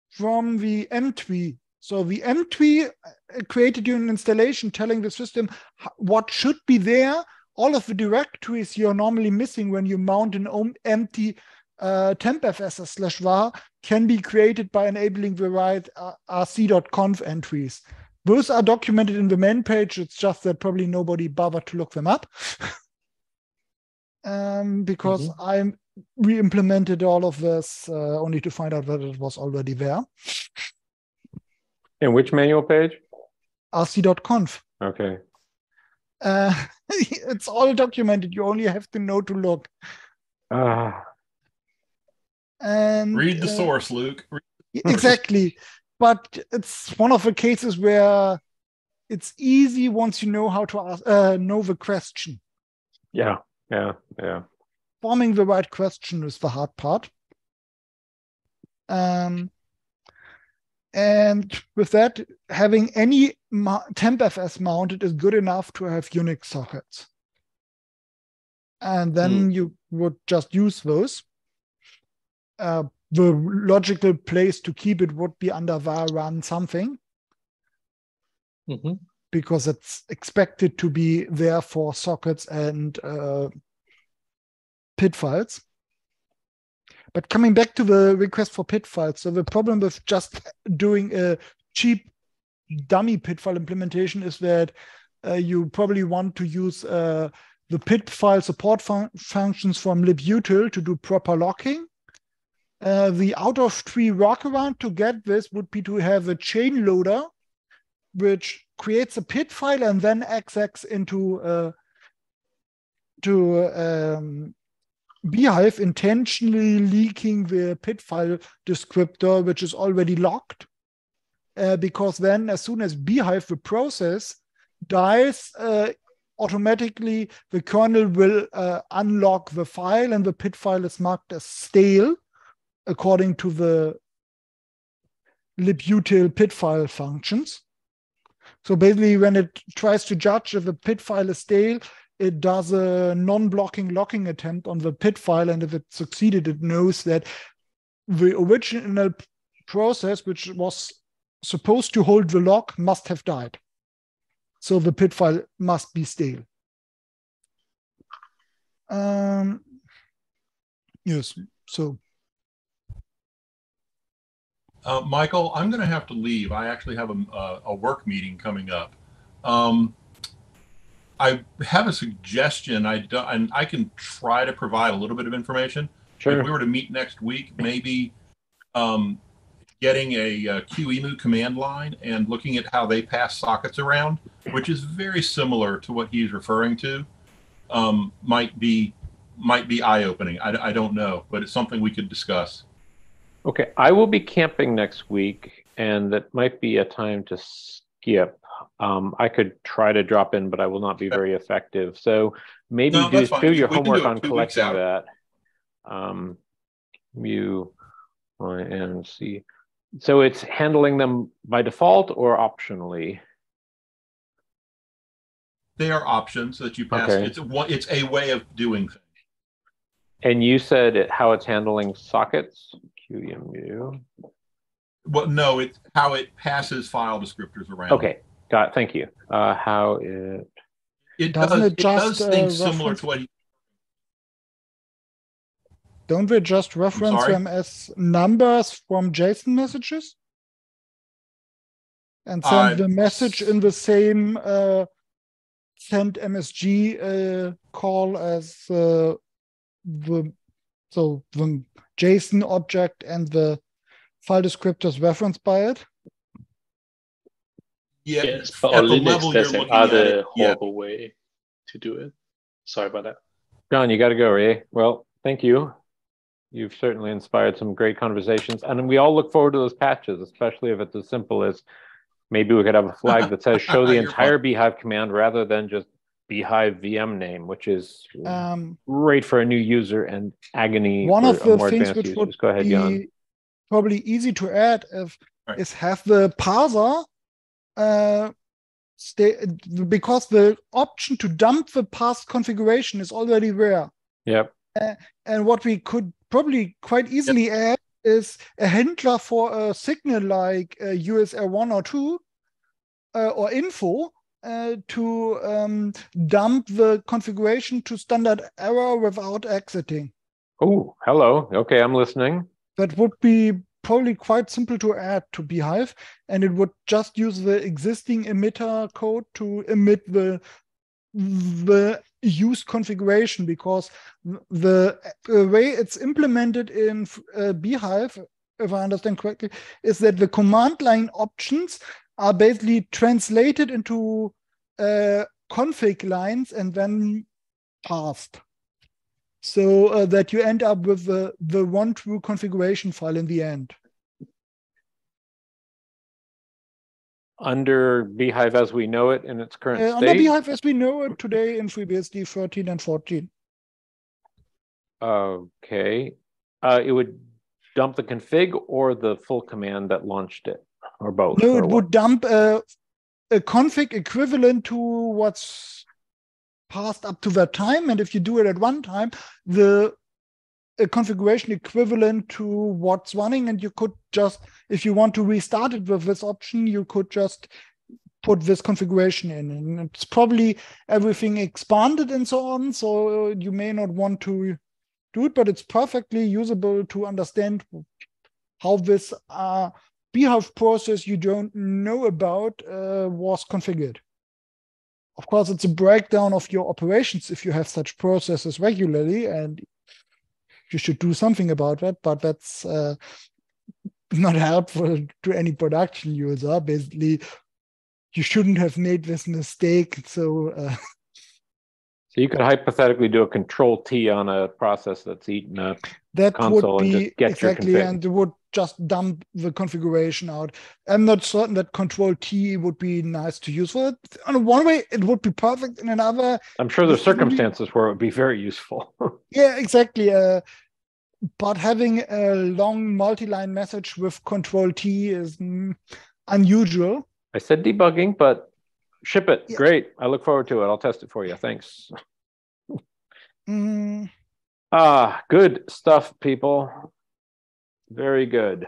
from the mtree so the mtree uh, created you an installation telling the system what should be there. All of the directories you're normally missing when you mount an empty uh, tmpfs slash var can be created by enabling the right uh, rc.conf entries. Those are documented in the main page. It's just that probably nobody bothered to look them up. um, because mm -hmm. I re-implemented all of this uh, only to find out that it was already there. In which manual page? rc.conf. Okay. Uh, it's all documented. You only have to know to look. Ah. And read the uh, source, Luke. exactly. But it's one of the cases where it's easy once you know how to ask, uh, know the question. Yeah, yeah, yeah. Forming the right question is the hard part. Um, and with that, having any tmpfs mounted is good enough to have Unix sockets. And then mm. you would just use those. Uh, the logical place to keep it would be under var run something. Mm-hmm. Because it's expected to be there for sockets and uh, PID files. But coming back to the request for PID files, so the problem with just doing a cheap dummy PID file implementation is that uh, you probably want to use uh, the PID file support fun functions from libutil to do proper locking. Uh, the out of tree workaround to get this would be to have a chain loader, which creates a PID file and then executes into uh, to um, bhyve intentionally leaking the PID file descriptor, which is already locked. Uh, because then, as soon as bhyve, the process, dies uh, automatically the kernel will uh, unlock the file and the PID file is marked as stale according to the libutil PID file functions. So basically, when it tries to judge if a PID file is stale, it does a non-blocking locking attempt on the PID file, and if it succeeded, it knows that the original process, which was supposed to hold the lock, must have died. So the PID file must be stale. Um, yes, so. Uh, Michael, I'm going to have to leave. I actually have a, a work meeting coming up. Um, I have a suggestion. I do, and I can try to provide a little bit of information. Sure. If we were to meet next week, maybe um, getting a, a QEMU command line and looking at how they pass sockets around, which is very similar to what he's referring to, um, might be might be eye opening. I, I don't know, but it's something we could discuss. Okay, I will be camping next week, and that might be a time to skip. Um, I could try to drop in, but I will not be very effective. So maybe No, do, do your We can do homework on collecting that. Um, and see. So it's handling them by default or optionally. They are options that you pass. Okay. It's a, it's a way of doing things. And you said it, how it's handling sockets. QEMU. Well, no, it's how it passes file descriptors around. Okay, got. Thank you. Uh, how it. It Doesn't does. it It, does just, uh, things similar to what he, Don't we just reference them as numbers from JSON messages? And send Uh, the message in the same uh, send MSG uh, call as uh, the so the JSON object and the file descriptors referenced by it. Yeah, Yes, but at on the Linux, level you're there's looking at another it, yeah. horrible way to do it. Sorry about that. John, you got to go, Ray. Well, thank you. You've certainly inspired some great conversations. And we all look forward to those patches, especially if it's as simple as maybe we could have a flag that says show the You're entire bhyve command rather than just bhyve VM name, which is Um, great for a new user and agony one for of the more things advanced which users. would Go ahead, Jan. be probably easy to add if, Right. is have the parser uh, stay because the option to dump the past configuration is already there. Yep. And what we could probably quite easily add is a handler for a signal like uh, USR1 or 2 uh, or info uh, to um, dump the configuration to standard error without exiting. Oh, hello. Okay, I'm listening. That would be probably quite simple to add to bhyve, and it would just use the existing emitter code to emit the the used configuration because the, way it's implemented in uh, bhyve, if I understand correctly, is that the command line options are basically translated into uh, config lines and then passed. So uh, that you end up with the, the one true configuration file in the end. Under bhyve as we know it in its current Uh, under. bhyve as we know it today in FreeBSD 13 and 14. Okay. Uh, it would dump the config or the full command that launched it, or both. No, it what? would dump a, a config equivalent to what's passed up to that time. And if you do it at one time, the configuration equivalent to what's running. And you could just, if you want to restart it with this option, you could just put this configuration in. And it's probably everything expanded and so on. So you may not want to do it, but it's perfectly usable to understand how this uh, bhyve process you don't know about uh, was configured. Of course, it's a breakdown of your operations if you have such processes regularly, and you should do something about that, but that's uh, not helpful to any production user. Basically, you shouldn't have made this mistake. So, uh, So you could hypothetically do a control T on a process that's eaten a that would be get exactly, and it would just dump the configuration out. I'm not certain that Control T would be nice to use for it. On one way, it would be perfect. In another, I'm sure there's would be- circumstances where it would be very useful. yeah, exactly. Uh, but having a long multi-line message with Control T is mm, unusual. I said debugging, but ship it. Yeah. Great. I look forward to it. I'll test it for you. Thanks. Mm, Ah, good stuff, people. Very good.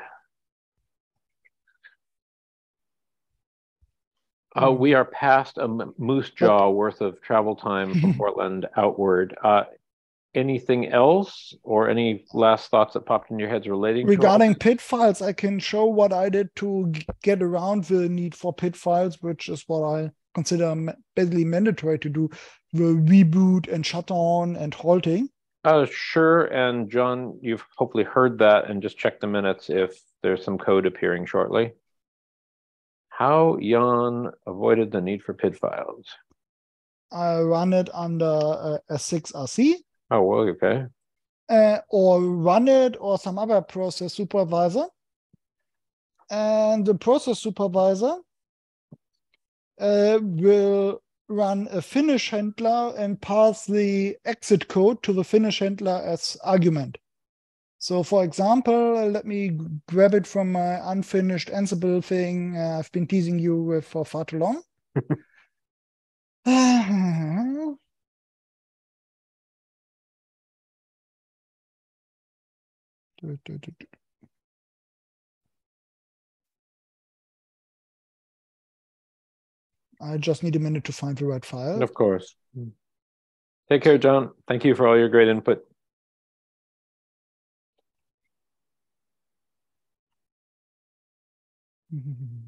Uh, we are past a moose jaw worth of travel time from Portland outward. Uh, anything else or any last thoughts that popped in your heads relating regarding to PID files, I can show what I did to get around the need for PID files, which is what I consider basically mandatory to do the reboot and shutdown and halting. Uh, sure. And John, you've hopefully heard that and just check the minutes if there's some code appearing shortly. How Jan avoided the need for PID files. I run it under uh, S6RC Oh, well, okay. uh, or run it or some other process supervisor. And the process supervisor uh, will run a finish handler and pass the exit code to the finish handler as argument. So for example, let me grab it from my unfinished Ansible thing uh, I've been teasing you with for far too long. Du- du- du. I just need a minute to find the right file. Of course. Take care, John. Thank you for all your great input.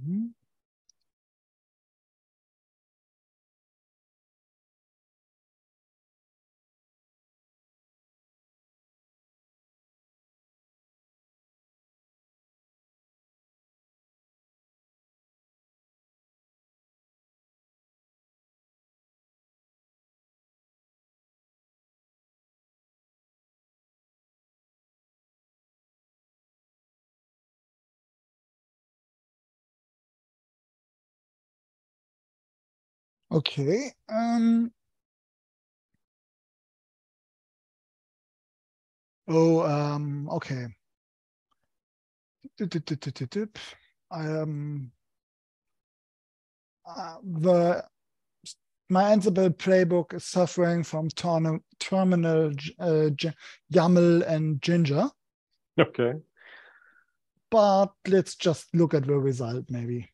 Okay. Um. Oh, um, okay. Tip. Um, uh, the my Ansible playbook is suffering from term, terminal uh, YAML and Jinja, Okay. but let's just look at the result maybe.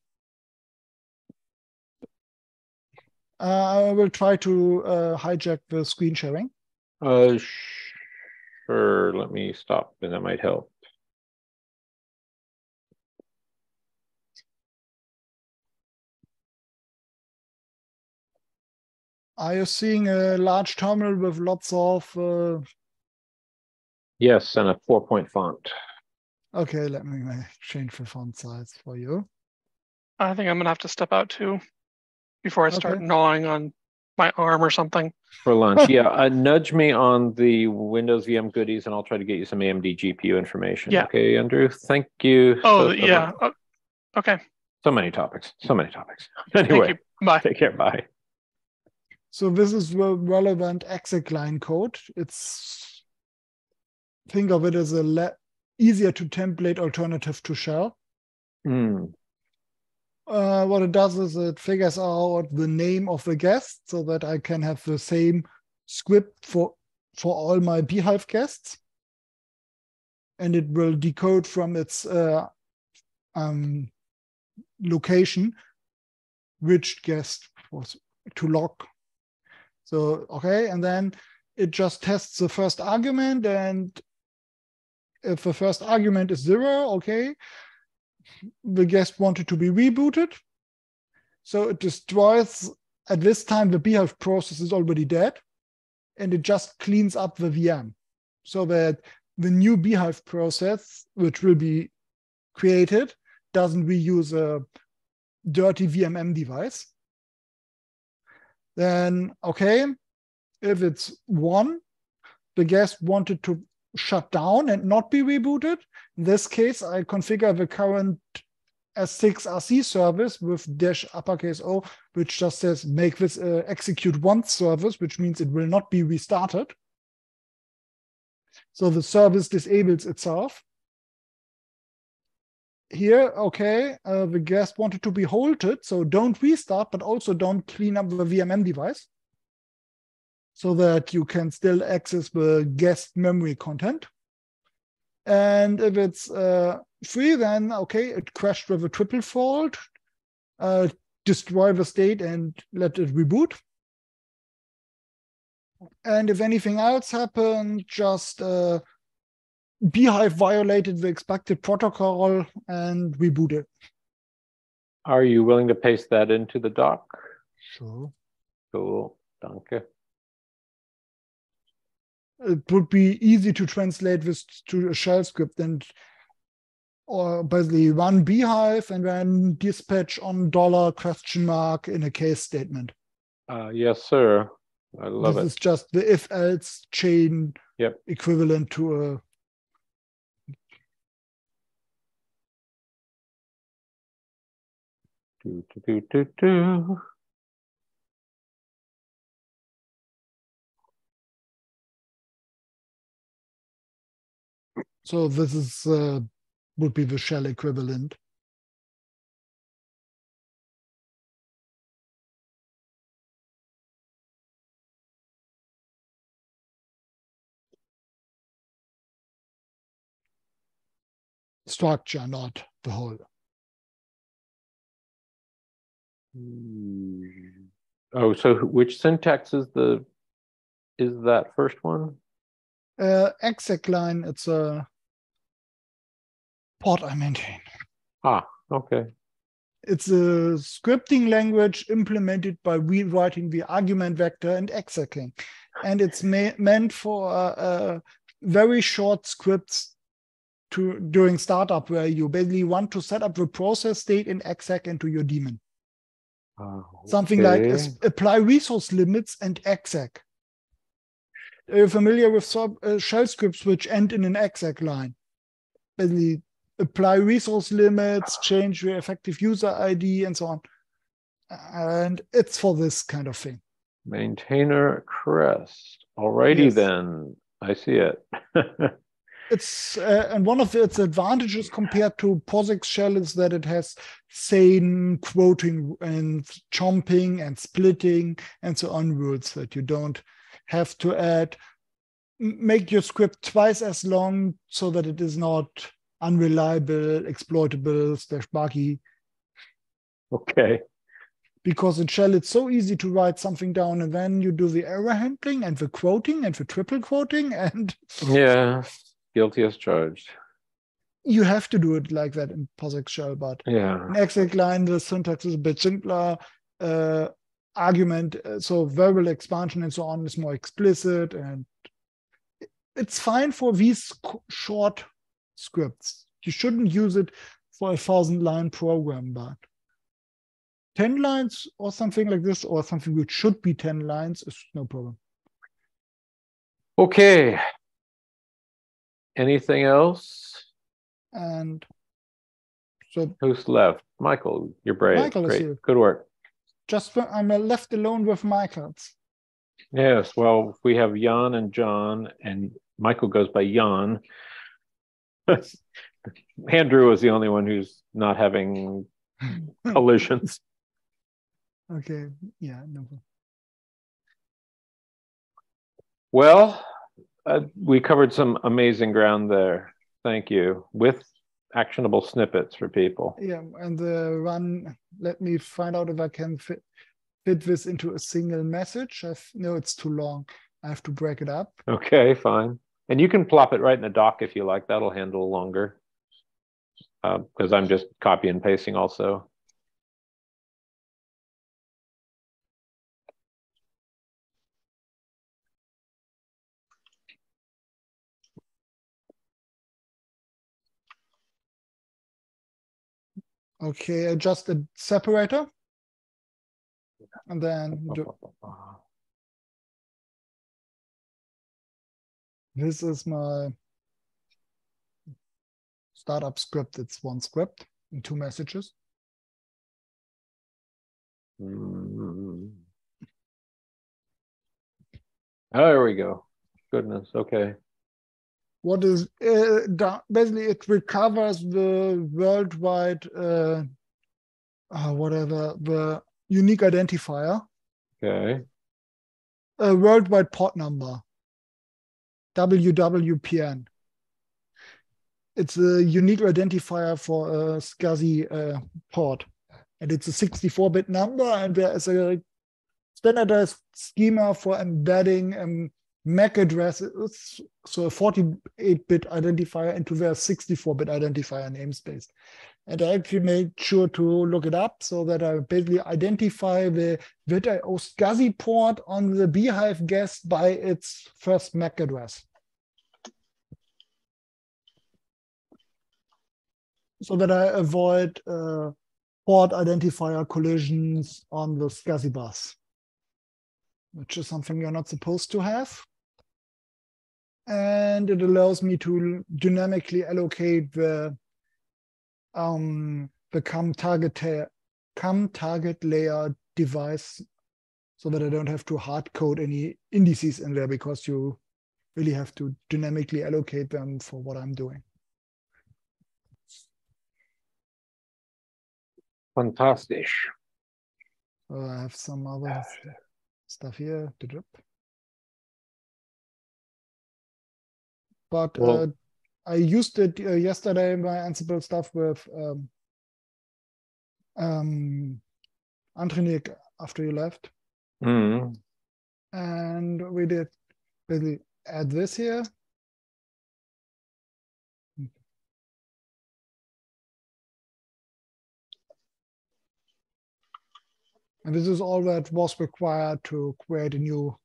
I will try to uh, hijack the screen sharing. Uh, sure. Let me stop, and that might help. Are you seeing a large terminal with lots of? Uh, Yes, and a four-point font. okay, let me change the font size for you. I think I'm gonna have to step out too before I start Okay. gnawing on my arm or something. For lunch, yeah. Uh, nudge me on the Windows VM goodies, and I'll try to get you some AMD GPU information. Yeah. Okay, Andrew. Thank you. Oh, so, so yeah. much. Oh, okay. So many topics. So many topics. Thank Anyway, you. Bye. take care. Bye. So this is the relevant execline code. It's think of it as a le- easier to template alternative to shell. Hmm. Uh, what it does is it figures out the name of the guest so that I can have the same script for for all my bhyve guests. And it will decode from its uh, um, location which guest was to log. So, okay, and then it just tests the first argument. And if the first argument is zero, okay, the guest wanted to be rebooted. So it destroys, at this time, the bhyve process is already dead. And it just cleans up the VM so that the new bhyve process, which will be created, doesn't reuse a dirty VMM device. Then, okay, If it's one, the guest wanted to shut down and not be rebooted. In this case, I configure the current S6 RC service with dash uppercase O, which just says make this uh, execute once service, which means it will not be restarted. So the service disables itself. Here, okay, uh, the guest wanted to be halted, so don't restart, but also don't clean up the VMM device so that you can still access the guest memory content. And if it's uh, free, then okay, it crashed with a triple fault, uh, destroy the state and let it reboot. And if anything else happened, just uh, bhyve violated the expected protocol and reboot it. Are you willing to paste that into the doc? Sure. Cool. Danke. It would be easy to translate this to a shell script and or basically run bhyve and then dispatch on dollar question mark in a case statement. Uh, yes, sir. I love this it. is just the if else chain Yep. equivalent to a Do, do, do, do, do. So this is uh, would be the shell equivalent. Structure, not the whole. Hmm. Oh, so which syntax is the is that first one? Uh, exec line, it's a port I maintain. Ah, okay. It's a scripting language implemented by rewriting the argument vector and execing. And it's ma- meant for uh, uh, very short scripts to during startup where you basically want to set up the process state in exec into your daemon. Ah, Something like okay. apply resource limits and exec. Are you familiar with sub, uh, shell scripts which end in an exec line? Basically, apply resource limits, change your effective user ID, and so on. And it's for this kind of thing. maintainer crest. Alrighty Yes. then. I see it. It's uh, and one of its advantages compared to POSIX shell is that it has sane quoting and chomping and splitting and so on rules that you don't have to add make your script twice as long so that it is not unreliable, exploitable, slash buggy. okay. Because in shell it's so easy to write something down and then you do the error handling and the quoting and the triple quoting and Yeah. Guilty as charged. you have to do it like that in POSIX shell, but Yeah. in execline the syntax is a bit simpler. Uh, argument, uh, so verbal expansion and so on is more explicit and it's fine for these short scripts. You shouldn't use it for a thousand line program, but 10 lines or something like this, or something which should be 10 lines is no problem. Okay. Anything else? And so Who's left? Michael, you're brave. Michael is here. Good work. just I'm left alone with Michaels. Yes. Well, we have Jan and John, and Michael goes by Jan. Andrew is the only one who's not having collisions. Okay, yeah, no. Well, uh, we covered some amazing ground there. Thank you. With actionable snippets for people. Yeah, and the run, let me find out if I can fit, fit this into a single message. I've, no, it's too long. I have to break it up. Okay, fine. And you can plop it right in the doc if you like. That'll handle longer. Uh, because I'm just copy and pasting also. Okay, adjust the separator. And then do, This is my startup script. It's one script in two messages. Mm. Oh, there we go. Goodness. Okay. What is uh, basically it recovers the worldwide uh, uh, whatever the unique identifier. Okay. A worldwide port number. WWPN. It's a unique identifier for a SCSI uh, port. And it's a 64-bit number, and there is a standardized schema for embedding um, MAC address, so a 48-bit identifier into their 64-bit identifier namespace. And I actually made sure to look it up so that I basically identify the VirtIO SCSI port on the bhyve guest by its first MAC address. So that I avoid uh, port identifier collisions on the SCSI bus, which is something you're not supposed to have and it allows me to dynamically allocate the um, the CAM target CAM target layer device so that I don't have to hard code any indices in there because you really have to dynamically allocate them for what I'm doing. Fantastic. So I have some other stuff here. But well, uh, I used it uh, yesterday my Ansible stuff with um, um, after you left. Mm. And we did basically add this here. And this is all that was required to create a new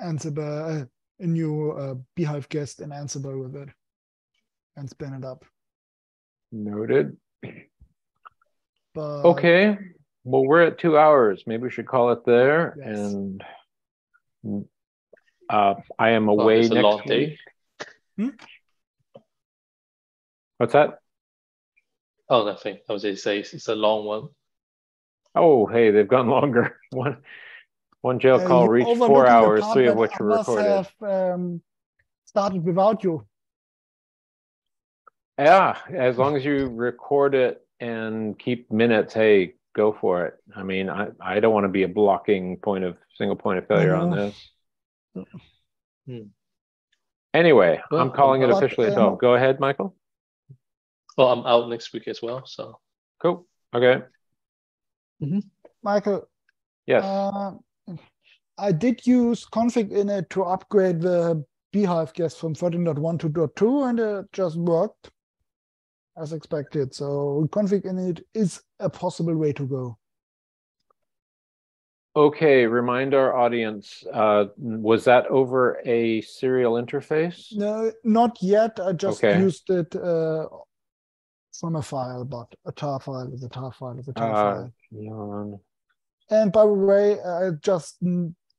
Ansible, uh, a new uh, bhyve guest in Ansible with it and spin it up. Noted. But, okay. Well, we're at two hours. Maybe we should call it there. Yes. And uh, I am away oh, next week. Hmm? What's that? Oh, nothing. I was just say it's a long one. Oh, hey, they've gone longer. One one jail uh, call reached four hours, three of which were recorded. Have, um, started without you. Yeah, as long as you record it and keep minutes, hey, go for it. I mean, I, I don't want to be a blocking point of single point of failure on this. Hmm. Anyway, well, I'm calling it officially a um, Go ahead, Michael. Well, I'm out next week as well, so cool. Okay. Mm-hmm. Michael. Yes. Uh, I did use config init to upgrade the bhyve guest from 13.1 to 2 and it just worked as expected. So config init is a possible way to go. Okay, remind our audience, uh, was that over a serial interface? No, not yet. I just okay. used it uh, from a file, but a tar file is a tar file is a tar uh, file. Yawn. And by the way, I just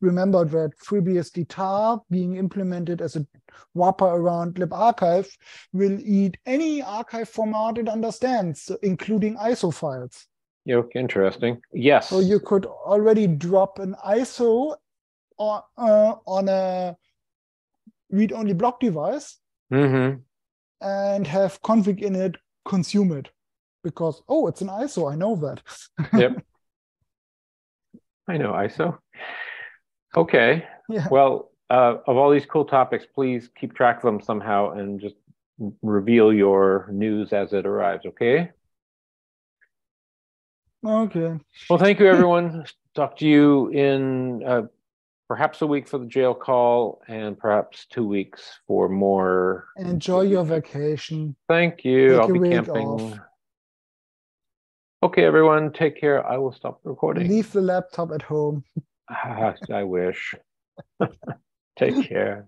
remembered that FreeBSD tar being implemented as a wrapper around libarchive will eat any archive format it understands, including ISO files. Yoke, interesting. Yes. So you could already drop an ISO on, uh, on a read-only block device mm-hmm. and have config init consume it because oh, it's an ISO. I know that. yep. I know ISO. Okay. Yeah. Well, uh, of all these cool topics, please keep track of them somehow and just reveal your news as it arrives. Okay. Okay. Well, thank you, everyone. Talk to you in uh, perhaps a week for the jail call and perhaps two weeks for more. Enjoy your vacation. Thank you. Take I'll be camping. Off. Okay, everyone, take care. I will stop recording. Leave the laptop at home. Ah, I wish. take care.